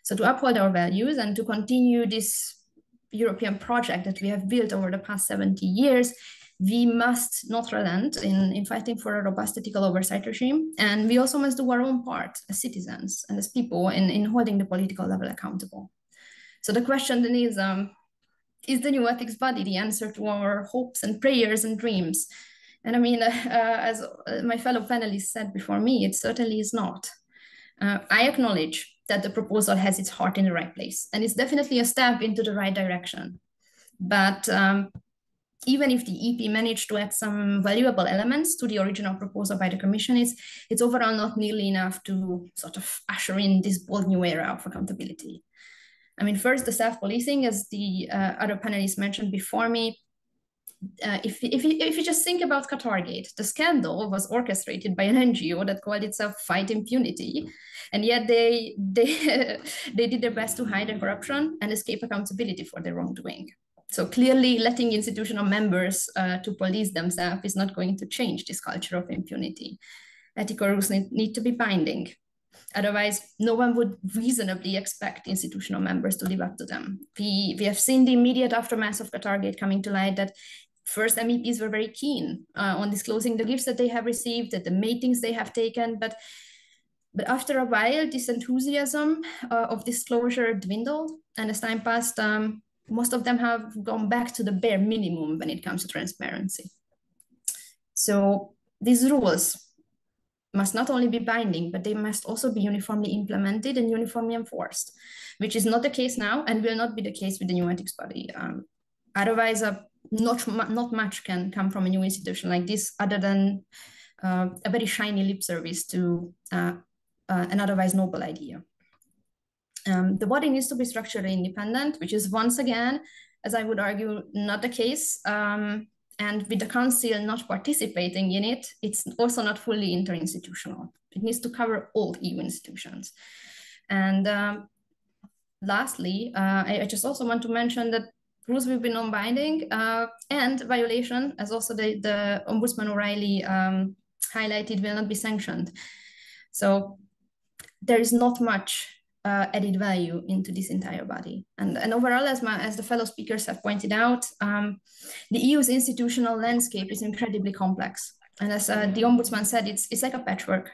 So to uphold our values and to continue this European project that we have built over the past 70 years, we must not relent in, in fighting for a robust ethical oversight regime. And we also must do our own part as citizens and as people in, in holding the political level accountable. So the question then is, um, is the new ethics body the answer to our hopes and prayers and dreams? And I mean, uh, as my fellow panelists said before me, it certainly is not. Uh, I acknowledge that the proposal has its heart in the right place. And it's definitely a step into the right direction. But um, even if the EP managed to add some valuable elements to the original proposal by the Commission, it's, it's overall not nearly enough to sort of usher in this bold new era of accountability. I mean, first, the self-policing, as the uh, other panelists mentioned before me, uh, if, if, you, if you just think about Qatargate, the scandal was orchestrated by an NGO that called itself Fight Impunity, and yet they they they did their best to hide the corruption and escape accountability for their wrongdoing. So clearly, letting institutional members uh, to police themselves is not going to change this culture of impunity. Ethical rules need, need to be binding. Otherwise, no one would reasonably expect institutional members to live up to them. We, we have seen the immediate aftermath of Qatargate coming to light that first MEPs were very keen uh, on disclosing the gifts that they have received, that the matings they have taken, but but after a while, this enthusiasm uh, of disclosure dwindled, and as time passed, um, most of them have gone back to the bare minimum when it comes to transparency. So these rules, must not only be binding, but they must also be uniformly implemented and uniformly enforced, which is not the case now and will not be the case with the new ethics body. Um, otherwise, not, not much can come from a new institution like this other than uh, a very shiny lip service to uh, uh, an otherwise noble idea. Um, the body needs to be structurally independent, which is once again, as I would argue, not the case. Um, and with the council not participating in it, it's also not fully interinstitutional. It needs to cover all EU institutions. And um, lastly, uh, I, I, just also want to mention that rules will be non-binding uh, and violation, as also the, the Ombudsman O'Reilly um, highlighted, will not be sanctioned. So there is not much uh, added value into this entire body. And, and overall, as, my, as the fellow speakers have pointed out, um, the EU's institutional landscape is incredibly complex. And as uh, the Ombudsman said, it's, it's like a patchwork.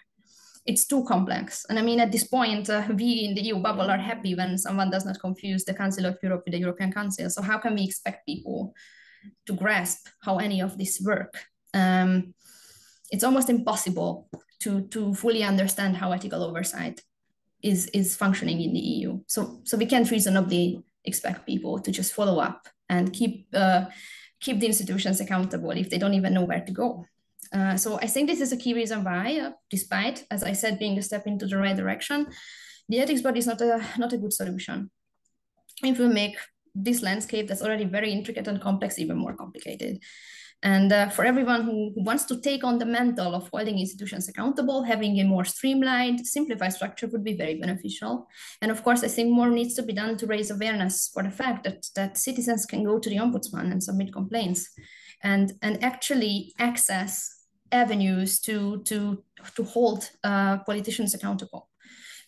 It's too complex. And I mean, at this point, uh, we in the EU bubble are happy when someone does not confuse the Council of Europe with the European Council. So how can we expect people to grasp how any of this work? Um, it's almost impossible to, to fully understand how ethical oversight is is functioning in the EU. So so we can't reasonably expect people to just follow up and keep uh, keep the institutions accountable if they don't even know where to go. Uh, so I think this is a key reason why, uh, despite, as I said, being a step into the right direction, the ethics body is not a not a good solution. It will make this landscape that's already very intricate and complex even more complicated. And uh, for everyone who, who, wants to take on the mantle of holding institutions accountable, having a more streamlined, simplified structure would be very beneficial. And of course, I think more needs to be done to raise awareness for the fact that, that citizens can go to the ombudsman and submit complaints and, and actually access avenues to, to, to hold uh, politicians accountable.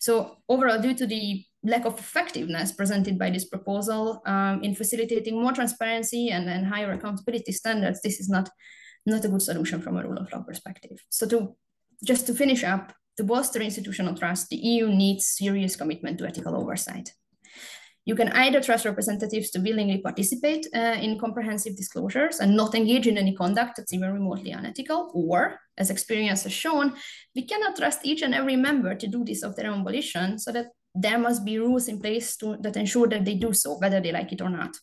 So overall, due to the lack of effectiveness presented by this proposal um, in facilitating more transparency and, and higher accountability standards, this is not, not a good solution from a rule of law perspective. So to just to finish up, to bolster institutional trust, the EU needs serious commitment to ethical oversight. You can either trust representatives to willingly participate uh, in comprehensive disclosures and not engage in any conduct that's even remotely unethical, or, as experience has shown, we cannot trust each and every member to do this of their own volition so that there must be rules in place to, that ensure that they do so, whether they like it or not.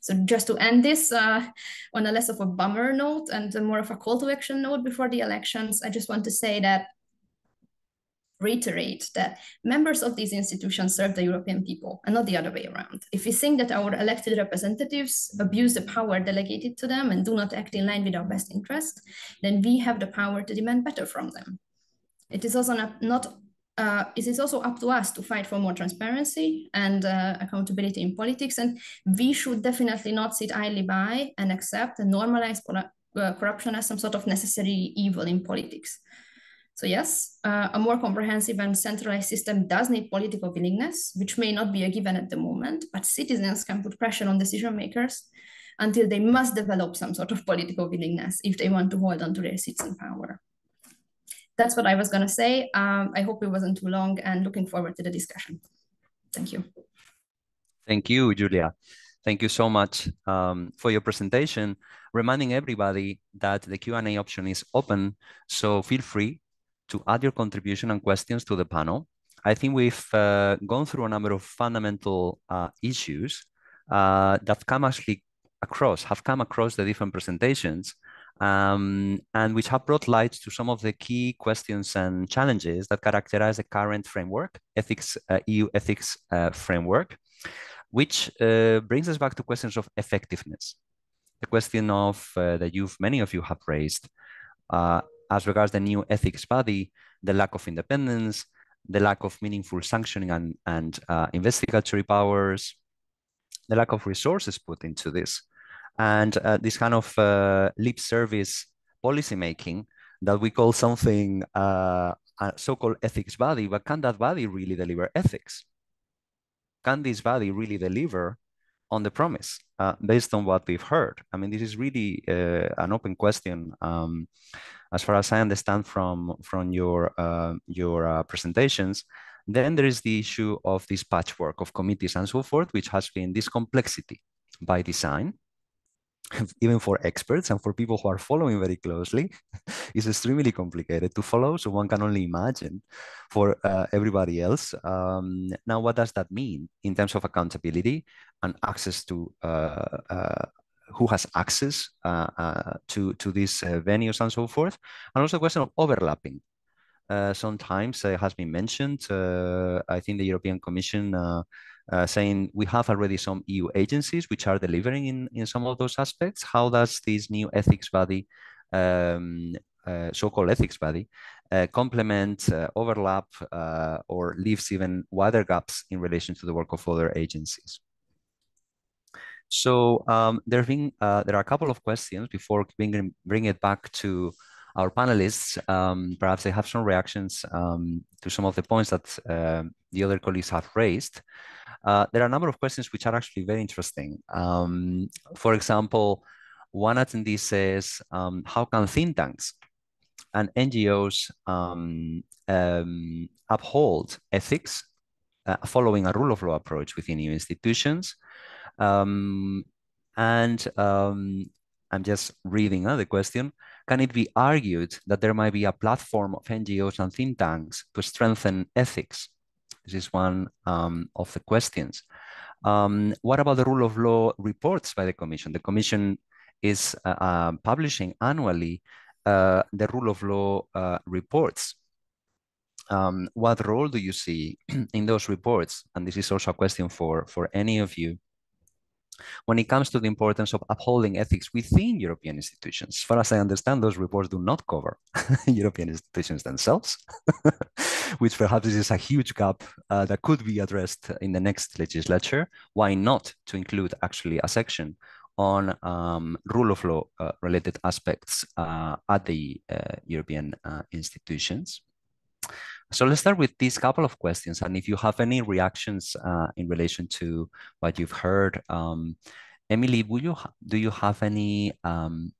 So just to end this uh, on a less of a bummer note and more of a call to action note before the elections, I just want to say that reiterate that members of these institutions serve the European people and not the other way around. If we think that our elected representatives abuse the power delegated to them and do not act in line with our best interest, then we have the power to demand better from them. It is also not, not uh, it is also up to us to fight for more transparency and uh, accountability in politics. And we should definitely not sit idly by and accept and normalize uh, corruption as some sort of necessary evil in politics. So yes, uh, a more comprehensive and centralized system does need political willingness, which may not be a given at the moment, but citizens can put pressure on decision makers until they must develop some sort of political willingness if they want to hold on to their seats and power that's what I was going to say. Um, I hope it wasn't too long and looking forward to the discussion. Thank you. Thank you, Julia. Thank you so much um, for your presentation, reminding everybody that the Q&A option is open, so feel free to add your contribution and questions to the panel. I think we've uh, gone through a number of fundamental uh, issues uh, that come actually across, have come across the different presentations, um, and which have brought light to some of the key questions and challenges that characterize the current framework, ethics, uh, EU ethics uh, framework, which uh, brings us back to questions of effectiveness. The question of that you've many of you have raised as regards the new ethics body, the lack of independence, the lack of meaningful sanctioning and, and uh, investigatory powers, the lack of resources put into this and uh, this kind of uh, lip service policymaking that we call something uh, a so-called ethics body, but can that body really deliver ethics? Can this body really deliver on the promise uh, based on what we've heard? I mean, this is really uh, an open question. Um, as far as I understand from, from your, uh, your presentations, then there is the issue of this patchwork of committees and so forth, which has been this complexity by design even for experts and for people who are following very closely, is extremely complicated to follow. So one can only imagine for uh, everybody else. Um, now, what does that mean in terms of accountability and access to uh, uh, who has access uh, to to these venues and so forth, and also the question of overlapping. sometimes has been mentioned. I think the European Commission uh, saying we have already some EU agencies which are delivering in, in some of those aspects. How does this new ethics body, um, uh, so-called ethics body, uh, complement, overlap, or leaves even wider gaps in relation to the work of other agencies? So um, there, been, uh, there are a couple of questions before bringing bring it back to our panelists. Um, perhaps they have some reactions um, to some of the points that the other colleagues have raised. Uh, there are a number of questions which are actually very interesting. Um, for example, one attendee says, um, how can think tanks and NGOs um, uphold ethics uh, following a rule of law approach within EU institutions? Um, and um, I'm just reading another question. Can it be argued that there might be a platform of NGOs and think tanks to strengthen ethics this is one um, of the questions. Um, what about the rule of law reports by the Commission? The Commission is uh, uh, publishing annually uh, the rule of law uh, reports. Um, what role do you see in those reports? And this is also a question for, for any of you when it comes to the importance of upholding ethics within European institutions. As far as I understand, those reports do not cover European institutions themselves, which perhaps is a huge gap uh, that could be addressed in the next legislature. Why not to include actually a section on um, rule of law uh, related aspects uh, at the uh, European uh, institutions? So let's start with these couple of questions. And if you have any reactions uh, in relation to what you've heard, um, Emily, would you do you have any um,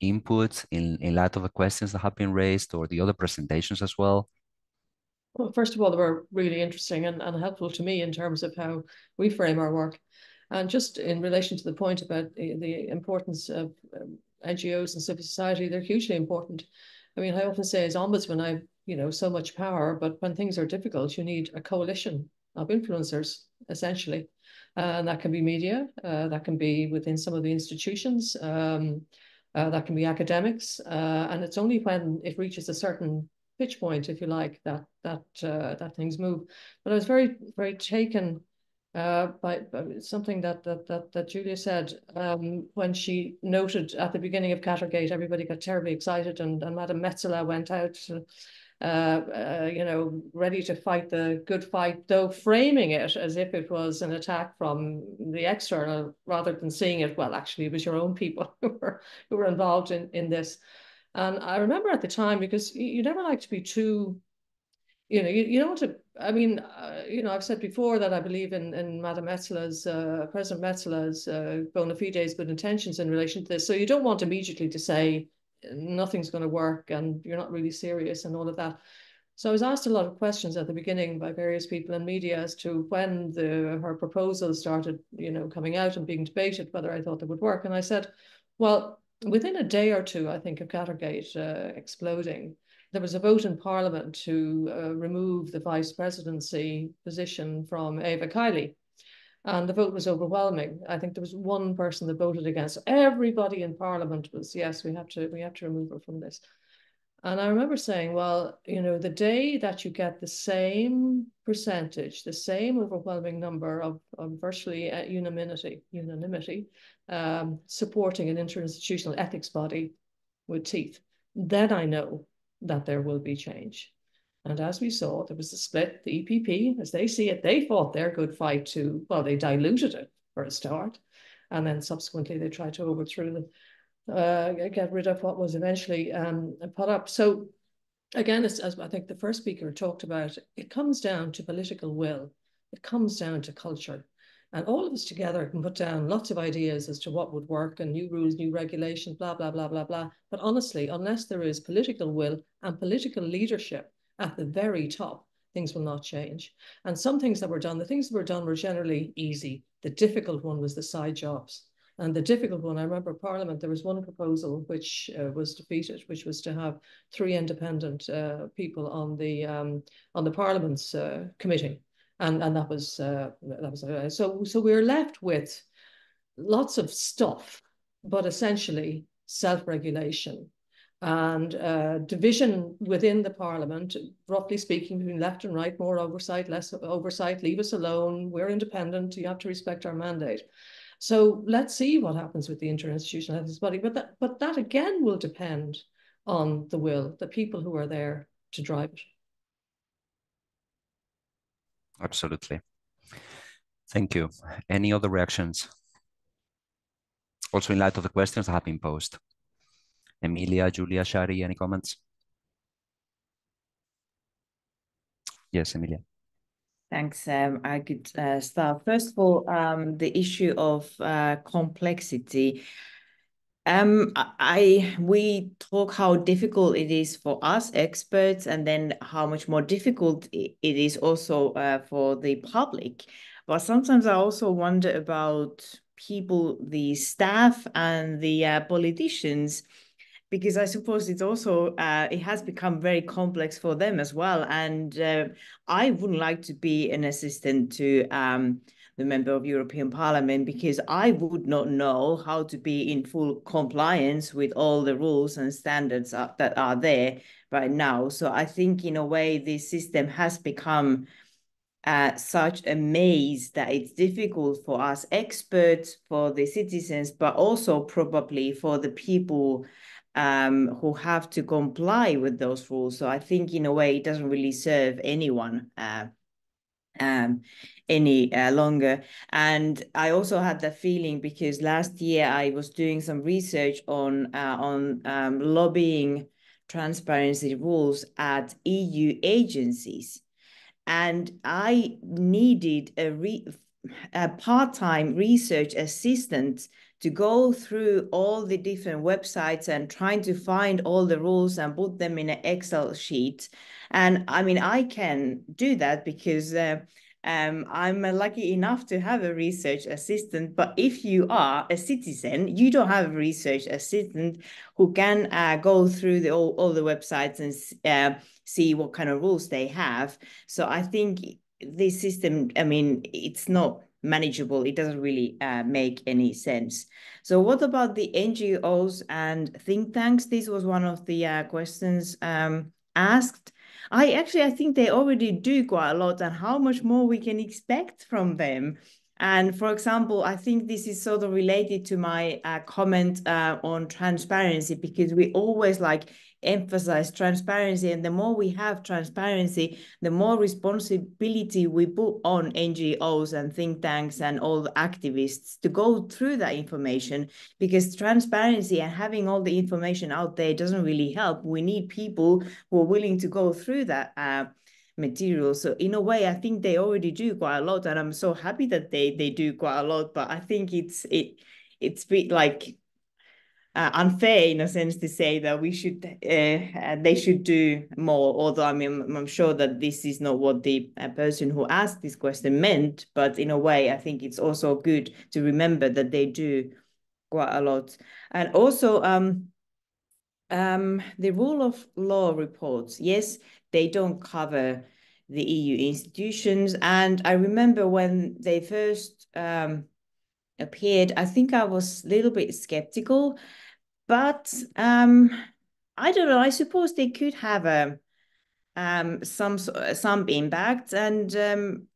input in, in light of the questions that have been raised or the other presentations as well? Well, first of all, they were really interesting and, and helpful to me in terms of how we frame our work. And just in relation to the point about the, the importance of um, NGOs and civil society, they're hugely important. I mean, I often say as ombudsman, I you know, so much power, but when things are difficult, you need a coalition of influencers, essentially. And that can be media, uh, that can be within some of the institutions, um, uh, that can be academics. Uh, and it's only when it reaches a certain pitch point, if you like, that that uh, that things move. But I was very, very taken uh, by, by, something that that that that Julia said um, when she noted at the beginning of Qatargate, everybody got terribly excited, and and Madame Metsola went out. To, you know, ready to fight the good fight, though framing it as if it was an attack from the external, rather than seeing it, well, actually, it was your own people who were who were involved in in this. And I remember at the time because you, never like to be too, you know, you, you don't want to. I mean, uh, you know, I've said before that I believe in in Madame Metsola's, uh, President Metsola's uh, bona fides good intentions in relation to this. So you don't want immediately to say nothing's going to work and you're not really serious and all of that. So I was asked a lot of questions at the beginning by various people in media as to when the her proposal started, you know, coming out and being debated, whether I thought they would work. And I said, well, within a day or two, I think, of Qatargate uh, exploding, there was a vote in Parliament to uh, remove the vice presidency position from Eva Kaili and the vote was overwhelming. I think there was one person that voted against. Everybody in Parliament was yes, we have to we have to remove her from this. And I remember saying, well, you know, the day that you get the same percentage, the same overwhelming number of, of virtually uh, unanimity, unanimity, um, supporting an interinstitutional ethics body with teeth, then I know that there will be change. And as we saw, there was a split. The EPP, as they see it, they fought their good fight to, well, they diluted it for a start. And then subsequently they tried to overthrow them, uh, get rid of what was eventually um, put up. So again, as, as I think the first speaker talked about, it comes down to political will. It comes down to culture. And all of us together can put down lots of ideas as to what would work and new rules, new regulations, blah, blah, blah, blah, blah. But honestly, unless there is political will and political leadership at the very top, things will not change. And some things that were done, the things that were done were generally easy. The difficult one was the side jobs. And the difficult one, I remember Parliament, there was one proposal which uh, was defeated, which was to have three independent uh, people on the um, on the Parliament's uh, committee, and and that was uh, that was uh, so so we we're left with lots of stuff, but essentially self-regulation and uh, division within the parliament, roughly speaking, between left and right, more oversight, less oversight, leave us alone, we're independent, you have to respect our mandate. So let's see what happens with the interinstitutional ethics body. But that, but that again will depend on the will, the people who are there to drive it. Absolutely. Thank you. Any other reactions? Also in light of the questions that have been posed. Emilia, Julia, Shari, any comments? Yes, Emilia. Thanks. Um, I could uh, start. First of all, um, the issue of uh, complexity. Um, I we talk how difficult it is for us experts, and then how much more difficult it is also uh, for the public. But sometimes I also wonder about people, the staff, and the uh, politicians because I suppose it's also uh, it has become very complex for them as well. And uh, I wouldn't like to be an assistant to um, the member of European Parliament because I would not know how to be in full compliance with all the rules and standards that are there right now. So I think in a way this system has become uh, such a maze that it's difficult for us experts, for the citizens, but also probably for the people um, who have to comply with those rules. So I think in a way it doesn't really serve anyone uh, um, any uh, longer. And I also had that feeling because last year I was doing some research on uh, on um, lobbying transparency rules at EU agencies. And I needed a, a part-time research assistant to go through all the different websites and trying to find all the rules and put them in an Excel sheet. And I mean, I can do that because uh, um, I'm lucky enough to have a research assistant. But if you are a citizen, you don't have a research assistant who can uh, go through the, all, all the websites and uh, see what kind of rules they have. So I think this system, I mean, it's not manageable. It doesn't really uh, make any sense. So what about the NGOs and think tanks? This was one of the uh, questions um, asked. I actually, I think they already do quite a lot and how much more we can expect from them. And for example, I think this is sort of related to my uh, comment uh, on transparency because we always like emphasize transparency. And the more we have transparency, the more responsibility we put on NGOs and think tanks and all the activists to go through that information because transparency and having all the information out there doesn't really help. We need people who are willing to go through that. Uh, material so in a way i think they already do quite a lot and i'm so happy that they they do quite a lot but i think it's it it's bit like uh, unfair in a sense to say that we should uh, they should do more. Although i mean i'm sure that this is not what the uh, person who asked this question meant but in a way i think it's also good to remember that they do quite a lot. And also um um the rule of law reports yes they don't cover the eu institutions. And i remember when they first um appeared, I think I was a little bit skeptical, but um, I don't know. I suppose they could have a um, some some impact, and um,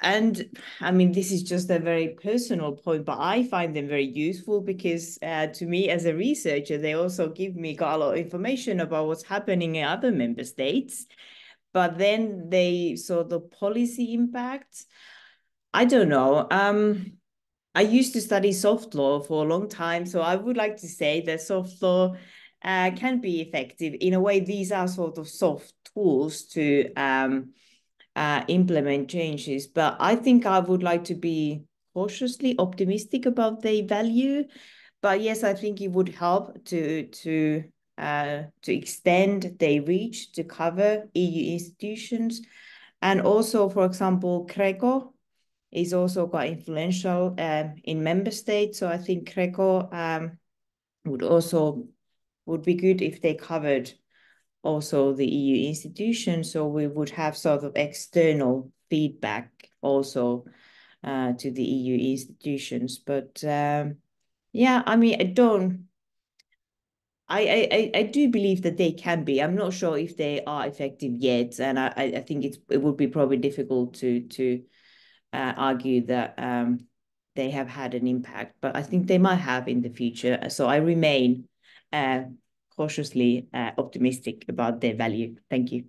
and I mean this is just a very personal point, but I find them very useful because uh, to me as a researcher, they also give me a lot of information about what's happening in other member states. But then they saw the policy impact. I don't know. Um, I used to study soft law for a long time, so I would like to say that soft law uh, can be effective. In a way, these are sort of soft tools to um, uh, implement changes. But I think I would like to be cautiously optimistic about their value. But yes, I think it would help to to uh, to extend their reach to cover EU institutions, and also, for example, GRECO is also quite influential um, in member states. So I think GRECO um, would also would be good if they covered also the EU institutions. So we would have sort of external feedback also uh, to the EU institutions. But um, yeah, I mean, I don't. I, I, I do believe that they can be. I'm not sure if they are effective yet, and I, I think it's it would be probably difficult to to uh, argue that um, they have had an impact, but I think they might have in the future. So I remain uh, cautiously uh, optimistic about their value. Thank you.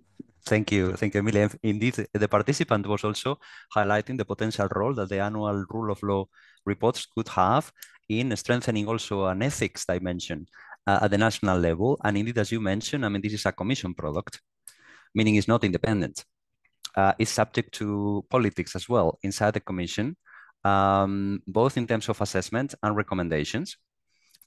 Thank you. Thank you, Emilia. Indeed, the participant was also highlighting the potential role that the annual rule of law reports could have in strengthening also an ethics dimension uh, at the national level. And indeed, as you mentioned, I mean, this is a commission product, meaning it's not independent uh, is subject to politics as well inside the commission, um, both in terms of assessment and recommendations.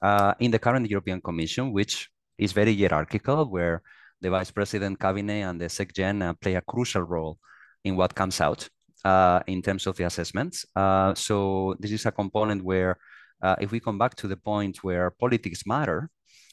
Uh, in the current European Commission, which is very hierarchical, where the vice president, cabinet, and the SecGen uh, play a crucial role in what comes out uh, in terms of the assessments. Uh, so this is a component where, uh, if we come back to the point where politics matter,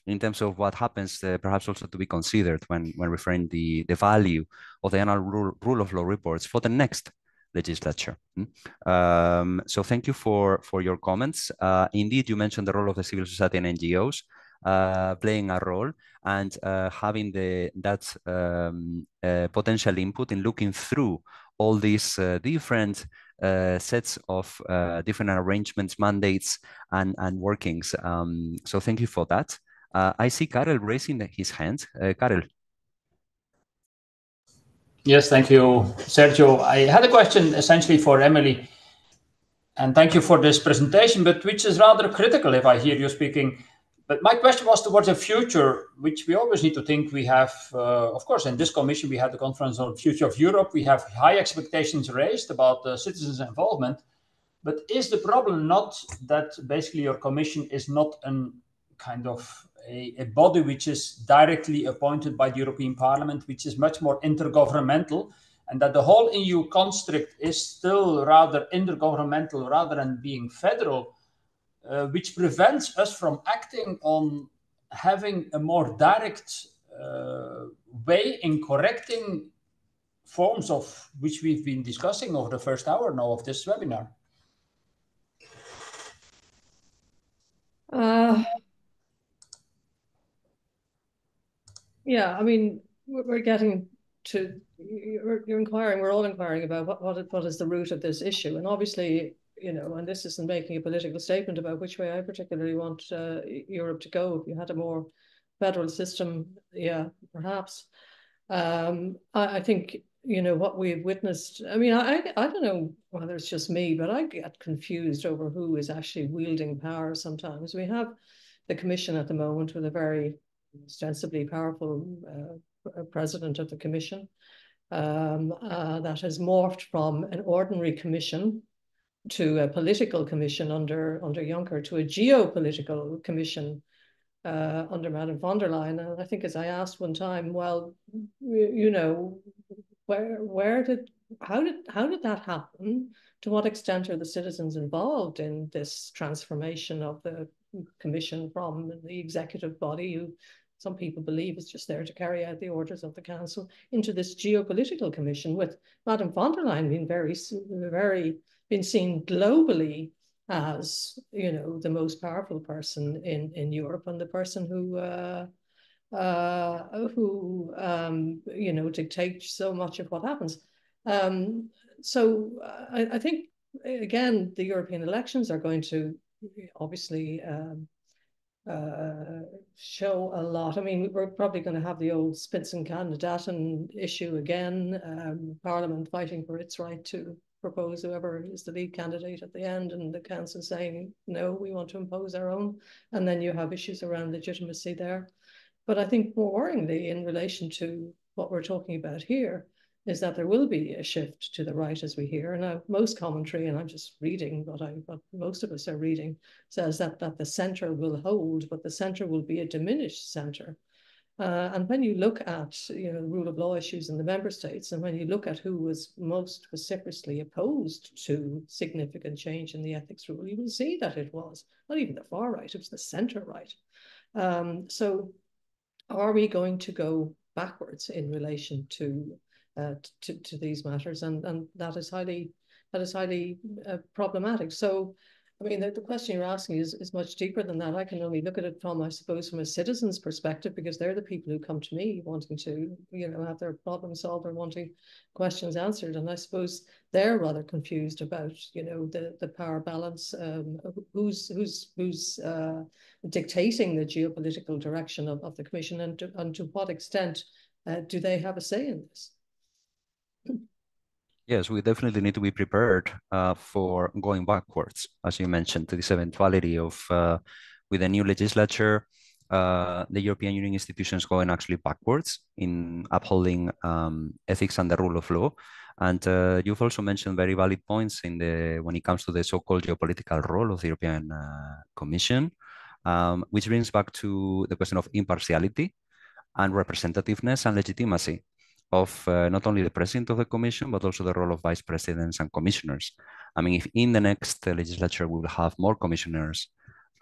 in terms of what happens, uh, perhaps also to be considered when, when referring the, the value of the annual rule, rule of law reports for the next legislature. Hmm? Um, so thank you for, for your comments. Uh, indeed, you mentioned the role of the civil society and NGOs uh, playing a role and uh, having the that um, uh, potential input in looking through all these uh, different uh, sets of different arrangements, mandates, and, and workings. Um, so thank you for that. Uh, I see Karel raising his hand. Uh, Karel. Yes, thank you, Sergio. I had a question essentially for Emily. And thank you for this presentation, but which is rather critical if I hear you speaking. But my question was towards the future, which we always need to think we have. Uh, of course, in this commission, we had the conference on the future of Europe. We have high expectations raised about the citizens' involvement. But is the problem not that basically your commission is not a kind of a, a, body which is directly appointed by the European Parliament, which is much more intergovernmental, and that the whole EU construct is still rather intergovernmental rather than being federal, uh, which prevents us from acting on having a more direct uh, way in correcting forms of which we've been discussing over the first hour now of this webinar. Uh, Yeah, I mean, we're getting to you're, inquiring. We're all inquiring about what what what is the root of this issue, and obviously, you know, and this isn't making a political statement about which way I particularly want uh, Europe to go. If you had a more federal system, yeah, perhaps. Um, I, I think you know what we've witnessed. I mean, I I don't know whether it's just me, but I get confused over who is actually wielding power. Sometimes we have the commission at the moment with a very ostensibly powerful uh, president of the commission um, uh, that has morphed from an ordinary commission to a political commission under under Juncker to a geopolitical commission uh, under Madame von der Leyen. And I think, as I asked one time, well, you know, where where did how did how did that happen? To what extent are the citizens involved in this transformation of the commission from the executive body who some people believe is just there to carry out the orders of the council into this geopolitical commission with Madame von der Leyen being very, very been seen globally as you know the most powerful person in in Europe and the person who uh, uh, who um, you know dictates so much of what happens. Um, so I, I, think again the European elections are going to obviously um, uh, show a lot. I mean, we're probably going to have the old Spitzenkandidaten issue again, um, Parliament fighting for its right to propose whoever is the lead candidate at the end, and the council saying, no, we want to impose our own. And then you have issues around legitimacy there. But I think more worryingly, in relation to what we're talking about here, is that there will be a shift to the right as we hear. Now, most commentary, and I'm just reading what I what most of us are reading, says that that the centre will hold, but the centre will be a diminished centre. Uh, and when you look at you know rule of law issues in the member states, and when you look at who was most vociferously opposed to significant change in the ethics rule, you will see that it was not even the far right; it was the centre right. Um, so, are we going to go backwards in relation to uh, to, to these matters? And and that is highly that is highly uh, problematic. So I mean, the, the question you're asking is, is much deeper than that. I can only look at it from, I suppose, from a citizen's perspective, because they're the people who come to me wanting to, you know, have their problem solved or wanting questions answered. And I suppose they're rather confused about, you know, the, the power balance, um, who's who's who's uh, dictating the geopolitical direction of, of the Commission and to, and to what extent uh, do they have a say in this? Yes, we definitely need to be prepared uh, for going backwards, as you mentioned, to this eventuality of uh, with a new legislature, uh, the European Union institutions going actually backwards in upholding um, ethics and the rule of law. And uh, you've also mentioned very valid points in the when it comes to the so-called geopolitical role of the European uh, Commission, um, which brings back to the question of impartiality and representativeness and legitimacy of uh, not only the president of the commission, but also the role of vice presidents and commissioners. I mean, if in the next uh, legislature we will have more commissioners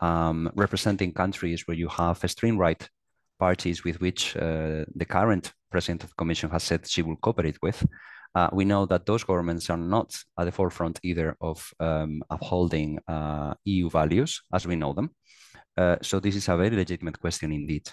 um, representing countries where you have extreme right parties with which uh, the current president of the commission has said she will cooperate with, uh, we know that those governments are not at the forefront either of um, upholding uh, EU values as we know them. So this is a very legitimate question indeed.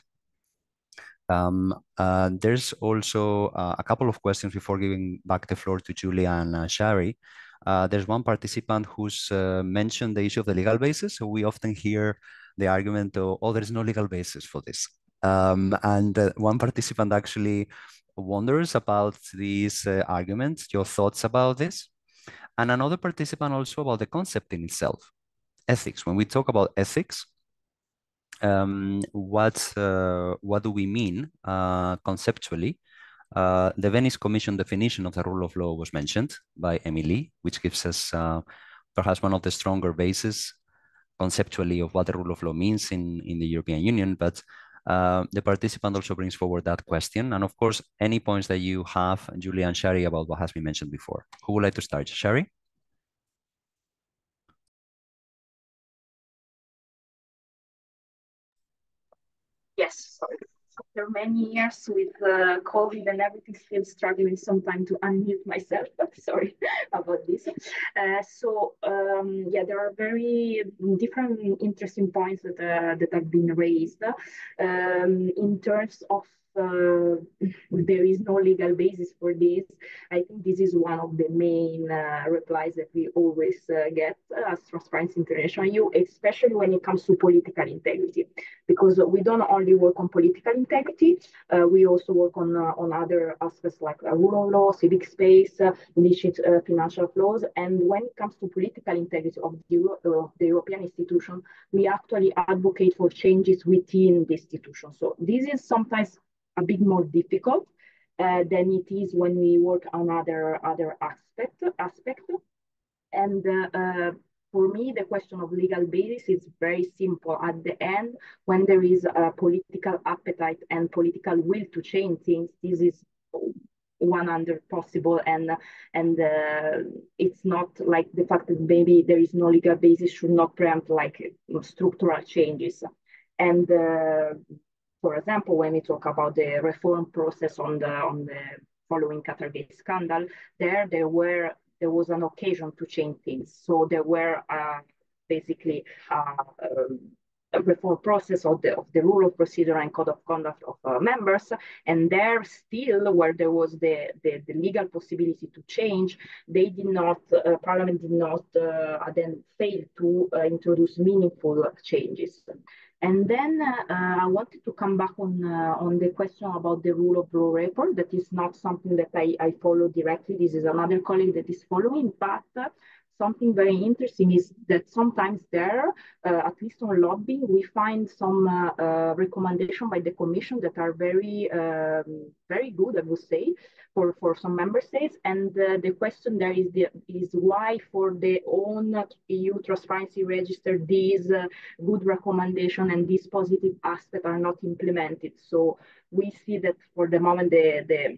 Um, uh, there's also uh, a couple of questions before giving back the floor to Julia and uh, Shari. Uh, there's one participant who's uh, mentioned the issue of the legal basis. So we often hear the argument, of, oh, there's no legal basis for this. Um, and uh, one participant actually wonders about these arguments, your thoughts about this. And another participant also about the concept in itself, ethics. When we talk about ethics, um, what uh, what do we mean uh, conceptually? Uh, the Venice Commission definition of the rule of law was mentioned by Emily, which gives us uh, perhaps one of the stronger bases conceptually of what the rule of law means in, in the European Union. But uh, the participant also brings forward that question. And of course, any points that you have, Julia and Shari, about what has been mentioned before. Who would like to start? Shari? Yes, sorry. After many years with uh, COVID and everything, still struggling sometimes to unmute myself. sorry about this. Uh, so um, yeah, there are very different interesting points that uh, that have been raised um, in terms of uh, there is no legal basis for this. I think this is one of the main uh, replies that we always uh, get as Transparency International EU, especially when it comes to political integrity, because we don't only work on political integrity, uh, we also work on uh, on other aspects like rule of law, civic space, illicit financial flows, and when it comes to political integrity of the, the European institution, we actually advocate for changes within the institution. So this is sometimes a bit more difficult uh, than it is when we work on other other aspect aspect. And uh, uh, for me, the question of legal basis is very simple. At the end, when there is a political appetite and political will to change things, this is 100 possible and and uh, it's not like the fact that maybe there is no legal basis should not preempt like structural changes and uh, for example, when we talk about the reform process on the on the following Qatargate scandal, there there were there was an occasion to change things. So there were uh, basically uh, a reform process of the, of the rule of procedure and code of conduct of uh, members. And there still, where there was the, the, the legal possibility to change, they did not, uh, Parliament did not uh, then fail to uh, introduce meaningful changes. And then uh, I wanted to come back on uh, on the question about the rule of law report. That is not something that I, I follow directly. This is another colleague that is following, but uh, something very interesting is that sometimes there, uh, at least on lobby, we find some uh, uh, recommendation by the Commission that are very, um, very good, I would say, for, for some member states. And uh, the question there is, the, is why for the own EU transparency register, these uh, good recommendation and these positive aspects are not implemented. So we see that for the moment, the, the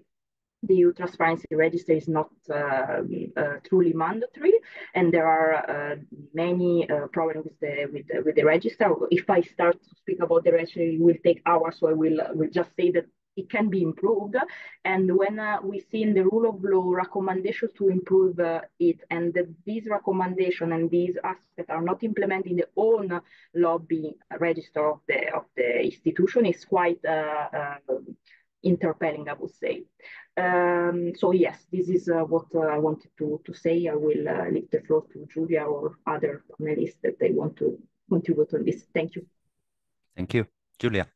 the transparency register is not uh, uh, truly mandatory, and there are uh, many uh, problems with the, with the, with the register. If I start to speak about the register, it will take hours, so I will will just say that it can be improved. And when uh, we see in the rule of law recommendations to improve uh, it, and that these recommendations and these aspects are not implemented in the own lobby register of the of the institution, is quite uh, uh interpelling, I would say. Um, so yes, this is uh, what uh, I wanted to, to say. I will uh, leave the floor to Julia or other panelists that they want to contribute on this. Thank you. Thank you. Julia.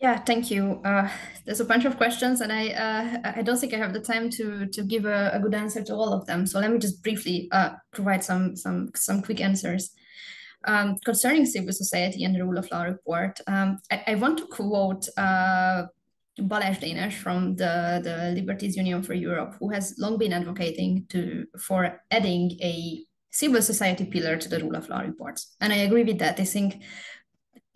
Yeah, thank you. Uh, there's a bunch of questions, and I uh, I don't think I have the time to to give a, a, good answer to all of them. So let me just briefly uh, provide some some some quick answers. Um, concerning civil society and the rule of law report, um, I, I, want to quote uh, Balázs Dénes from the, the Liberties Union for Europe, who has long been advocating to for adding a civil society pillar to the rule of law reports. And I agree with that. I think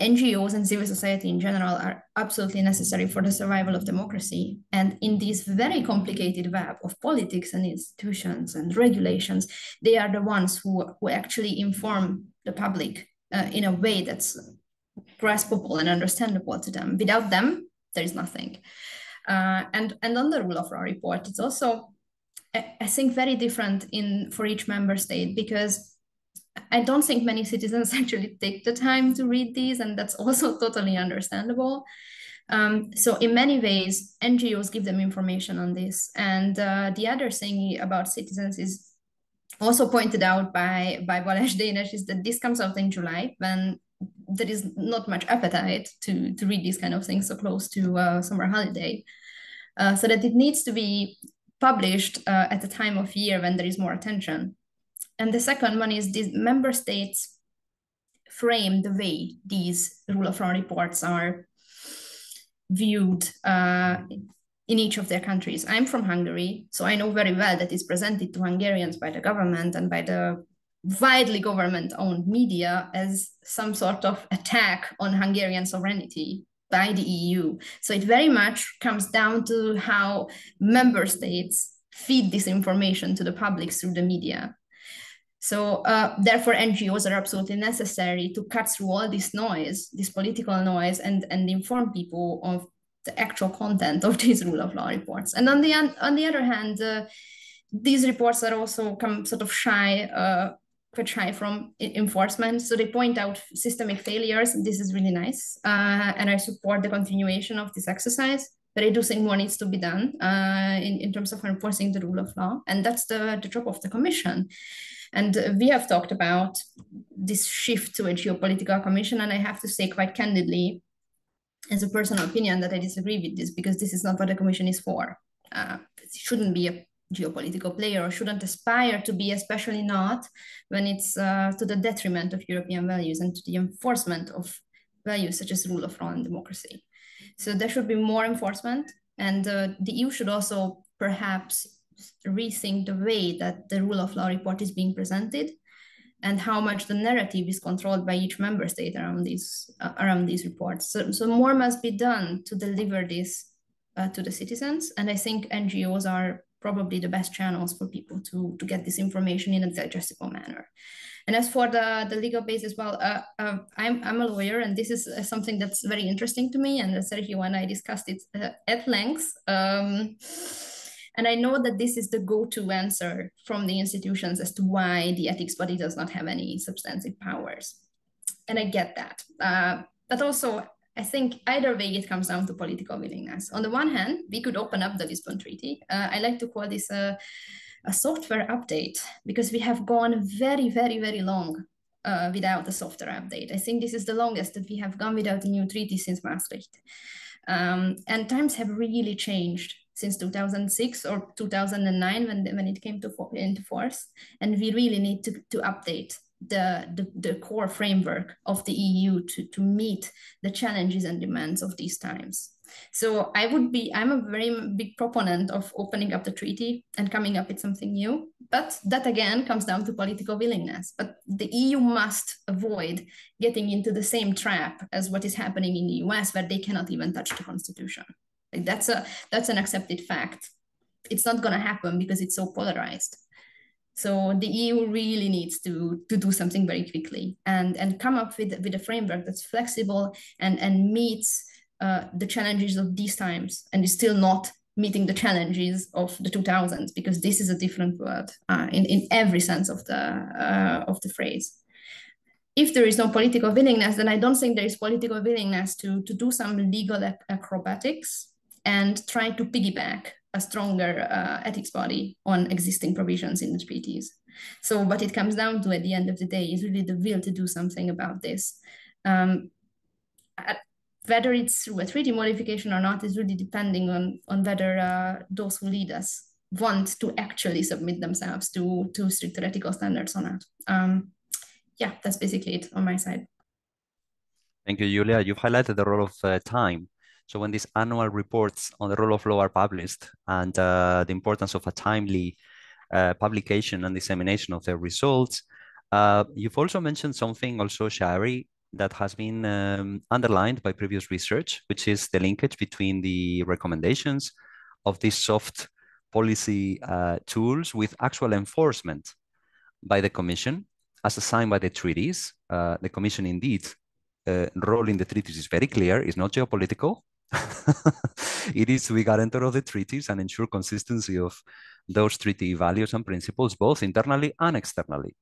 NGOs and civil society in general are absolutely necessary for the survival of democracy. And in this very complicated web of politics and institutions and regulations, they are the ones who, who actually inform the public uh, in a way that's graspable and understandable to them. Without them, there is nothing. Uh, and and on the rule of law report, it's also I think very different in for each member state because I don't think many citizens actually take the time to read these, and that's also totally understandable. Um, so in many ways, NGOs give them information on this. And uh, the other thing about citizens is also pointed out by by Balázs Dénes is that this comes out in July when there is not much appetite to to read these kind of things so close to uh, summer holiday, uh, so that it needs to be published uh, at a time of year when there is more attention. And the second one is these member states frame the way these rule of law reports are viewed uh, in each of their countries. I'm from Hungary, so I know very well that it's presented to Hungarians by the government and by the widely government owned media as some sort of attack on Hungarian sovereignty by the EU. So it very much comes down to how member states feed this information to the public through the media. So uh, therefore, NGOs are absolutely necessary to cut through all this noise, this political noise, and, and inform people of the actual content of these rule of law reports. And on the, on the other hand, uh, these reports are also come sort of shy uh, quite shy from enforcement. So they point out systemic failures. This is really nice. Uh, and I support the continuation of this exercise. But I do think more needs to be done uh, in, in terms of enforcing the rule of law. And that's the, the job of the commission. And we have talked about this shift to a geopolitical commission. And I have to say quite candidly, as a personal opinion, that I disagree with this because this is not what the commission is for. Uh, it shouldn't be a geopolitical player or shouldn't aspire to be, especially not when it's uh, to the detriment of European values and to the enforcement of values such as rule of law and democracy. So there should be more enforcement, and uh, the EU should also perhaps rethink the way that the rule of law report is being presented and how much the narrative is controlled by each member state around these uh, around these reports. So, so more must be done to deliver this uh, to the citizens, and I think NGOs are probably the best channels for people to, to get this information in a digestible manner. And as for the, the legal base as well, uh, uh, I'm, I'm a lawyer and this is uh, something that's very interesting to me and Sergio and I discussed it uh, at length. Um, and I know that this is the go-to answer from the institutions as to why the ethics body does not have any substantive powers. And I get that. Uh, but also I think either way it comes down to political willingness. On the one hand, we could open up the Lisbon Treaty. Uh, I like to call this a, a, software update because we have gone very, very, very long uh, without a software update. I think this is the longest that we have gone without a new treaty since Maastricht. Um, and times have really changed. Since 2006 or 2009 when, when it came to into force. And we really need to, to update the, the, the core framework of the EU to, to meet the challenges and demands of these times. So I would be, I'm a very big proponent of opening up the treaty and coming up with something new. But that again comes down to political willingness. But the EU must avoid getting into the same trap as what is happening in the US, where they cannot even touch the constitution. Like that's a that's an accepted fact. It's not gonna happen because it's so polarized. So the EU really needs to, to do something very quickly and, and come up with, with a framework that's flexible and, and meets uh, the challenges of these times and is still not meeting the challenges of the 2000s because this is a different world uh, in, in every sense of the, uh, of the phrase. If there is no political willingness, then I don't think there is political willingness to, to do some legal ac acrobatics and try to piggyback a stronger uh, ethics body on existing provisions in the treaties. So what it comes down to at the end of the day is really the will to do something about this. Um, whether it's through a treaty modification or not is really depending on, on whether uh, those who lead us want to actually submit themselves to, to stricter ethical standards or not. Um, yeah, that's basically it on my side. Thank you, Julia. You've highlighted the role of uh, time so when these annual reports on the rule of law are published and uh, the importance of a timely uh, publication and dissemination of the results, uh, you've also mentioned something also, Shari, that has been um, underlined by previous research, which is the linkage between the recommendations of these soft policy uh, tools with actual enforcement by the Commission as assigned by the treaties. Uh, the Commission indeed uh, role in the treaties is very clear, it's not geopolitical, it is to be guarantor of the treaties and ensure consistency of those treaty values and principles, both internally and externally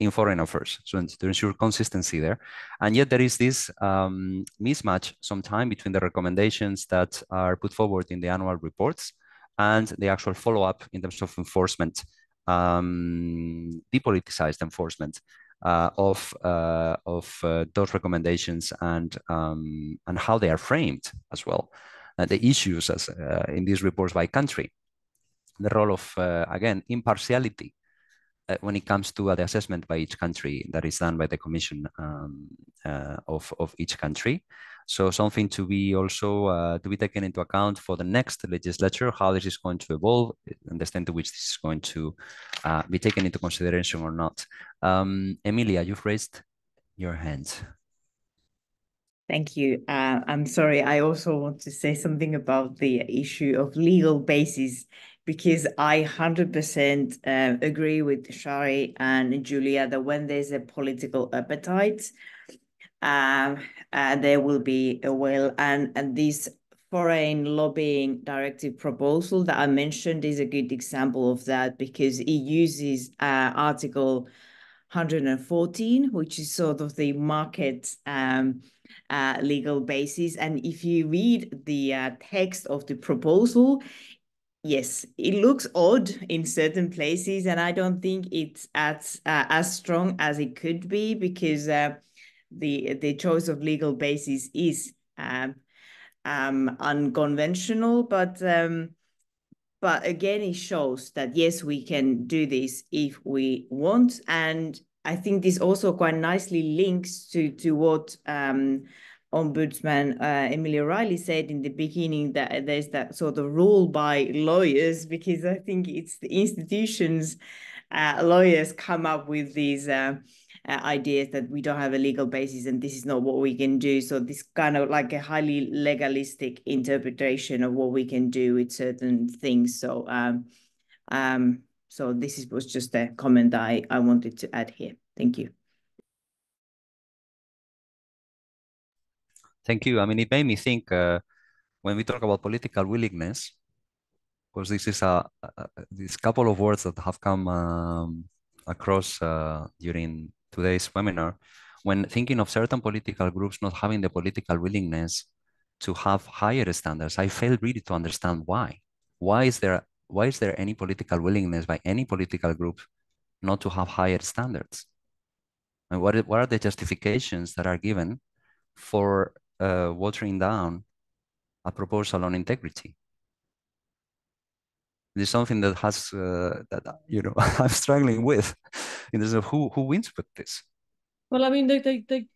in foreign affairs. So to ensure consistency there. And yet there is this um, mismatch sometime between the recommendations that are put forward in the annual reports and the actual follow-up in terms of enforcement, um, depoliticized enforcement of uh, of uh, those recommendations and um, and how they are framed as well, the issues as in these reports by country, the role of again impartiality when it comes to the assessment by each country that is done by the Commission um, of of each country. So something to be also uh, to be taken into account for the next legislature, how this is going to evolve, and the extent to which this is going to uh, be taken into consideration or not. Um, Emilia, you've raised your hand. Thank you. Uh, I'm sorry. I also want to say something about the issue of legal basis because I 100% uh, agree with Shari and Julia that when there's a political appetite, there will be a will. And, and this foreign lobbying directive proposal that I mentioned is a good example of that because it uses uh, Article 114, which is sort of the market um, uh, legal basis. And if you read the uh, text of the proposal, yes, it looks odd in certain places, and I don't think it's as uh, as strong as it could be because uh, the the choice of legal basis is um, um, unconventional, but um, but again, it shows that yes, we can do this if we want, and I think this also quite nicely links to to what um, Ombudsman uh, Emily O'Reilly said in the beginning that there's that sort of rule by lawyers because I think it's the institutions uh, lawyers come up with these. Uh, uh, ideas that we don't have a legal basis and this is not what we can do. So this kind of like a highly legalistic interpretation of what we can do with certain things. So um, um, so this is, was just a comment I, I wanted to add here. Thank you. Thank you. I mean, it made me think uh, when we talk about political willingness, because this is a, a, this couple of words that have come um, across uh, during today's webinar, when thinking of certain political groups not having the political willingness to have higher standards, I failed really to understand why. Why is there why is there any political willingness by any political group not to have higher standards? And what, what are the justifications that are given for uh, watering down a proposal on integrity? It's something that has uh, that you know I'm struggling with in terms of who who wins with this. Well, I mean, they they they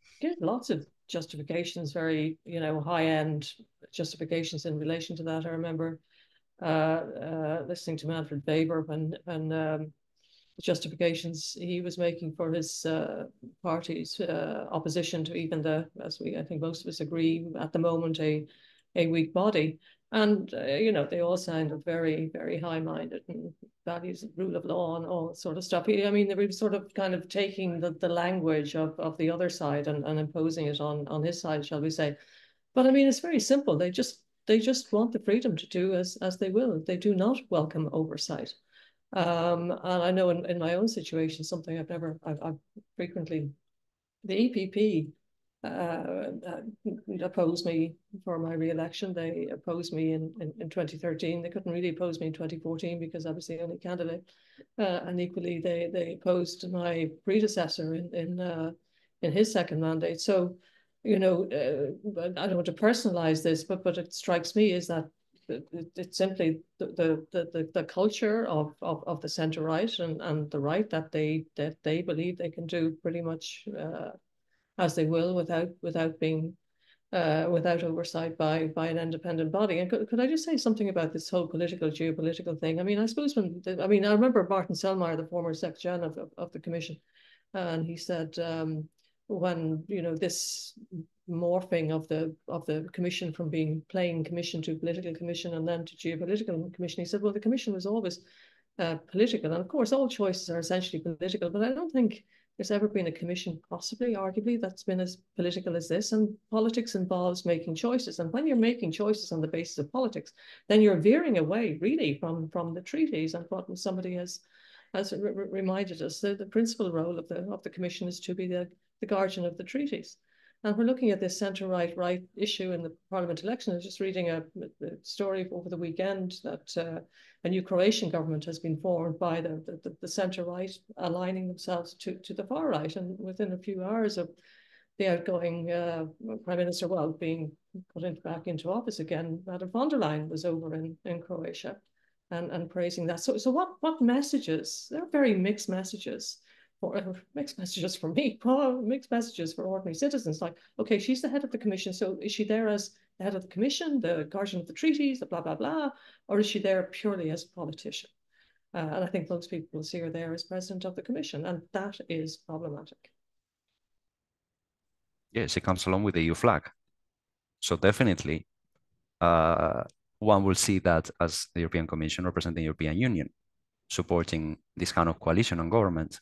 lots of justifications, very you know high end justifications in relation to that. I remember uh, uh, listening to Manfred Weber when when um, the justifications he was making for his uh, party's uh, opposition to even the, as we I think most of us agree at the moment, a a weak body. And, uh, you know, they all sounded very, very high minded and values rule of law and all sort of stuff. I mean, they were sort of kind of taking the, the language of, of the other side and, and imposing it on, on his side, shall we say. But I mean, it's very simple. They just they just want the freedom to do as, as they will. They do not welcome oversight. Um, and I know in, in my own situation, something I've never, I've, I've frequently, the EPP opposed me for my re-election. They opposed me in, in, in 2013. They couldn't really oppose me in 2014 because I was the only candidate. Uh, and equally, they they opposed my predecessor in in uh, in his second mandate. So, you know, uh, I don't want to personalize this, but but it strikes me is that it's simply the, the the the culture of of, of the centre right and and the right that they that they believe they can do pretty much uh, as they will without without being uh, without oversight by by an independent body. And could, could I just say something about this whole political geopolitical thing? I mean, I suppose when I mean I remember Martin Selmayr, the former Secretary of, of, of the Commission, and he said um, when you know this morphing of the of the commission from being plain commission to political commission and then to geopolitical commission, he said, well, the commission was always uh, political, and of course all choices are essentially political, but I don't think there's ever been a commission, possibly, arguably, that's been as political as this. And politics involves making choices. And when you're making choices on the basis of politics, then you're veering away really from, from the treaties and what somebody has has reminded us. The, the principal role of the of the commission is to be the, the guardian of the treaties. And we're looking at this centre right right issue in the parliament election. I was just reading a, a story over the weekend that uh, a new Croatian government has been formed by the, the, the centre right aligning themselves to, to the far right. And within a few hours of the outgoing uh, prime minister, well, being put into, back into office again, Madam von der Leyen was over in, in Croatia and, and praising that. So, so what, what messages? They're very mixed messages for mixed messages for me, mixed messages for ordinary citizens. Like, okay, she's the head of the commission, so is she there as the head of the commission, the guardian of the treaties, the blah blah blah, or is she there purely as a politician? Uh, and I think most people see her there as president of the commission, and that is problematic. Yes, it comes along with the EU flag, so definitely, uh, one will see that as the European Commission representing the European Union, supporting this kind of coalition and government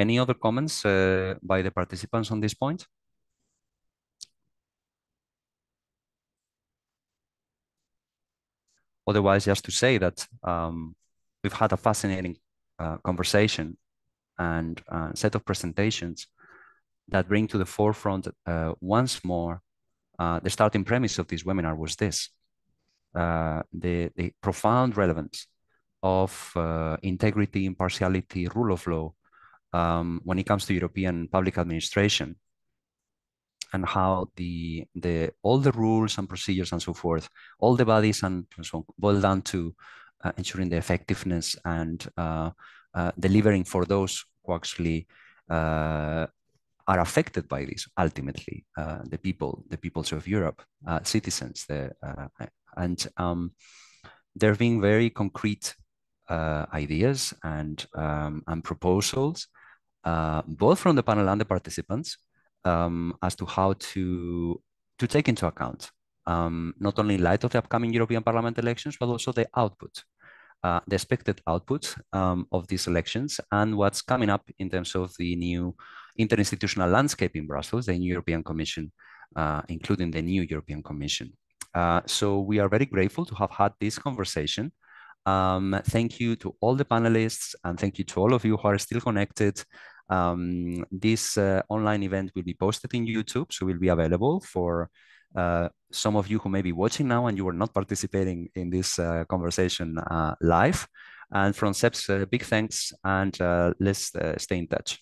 any other comments uh, by the participants on this point? Otherwise, just to say that um, we've had a fascinating uh, conversation and uh, set of presentations that bring to the forefront uh, once more uh, the starting premise of this webinar was this, the, the profound relevance of integrity, impartiality, rule of law, um, when it comes to European public administration and how the the all the rules and procedures and so forth, all the bodies and so on, boil down to uh, ensuring the effectiveness and uh, uh, delivering for those who actually uh, are affected by this. Ultimately, uh, the people, the peoples of Europe, uh, citizens, the, and um, there have been very concrete ideas and um, and proposals uh, both from the panel and the participants um, as to how to to take into account um, not only in light of the upcoming European Parliament elections, but also the output, uh, the expected output um, of these elections and what's coming up in terms of the new interinstitutional landscape in Brussels, the new European Commission, uh, including the new European Commission. Uh, so we are very grateful to have had this conversation. Um, thank you to all the panelists and thank you to all of you who are still connected. Um, this uh, online event will be posted in YouTube, so will be available for uh, some of you who may be watching now and you are not participating in this uh, conversation uh, live. And from CEPS, uh, big thanks and uh, let's stay in touch.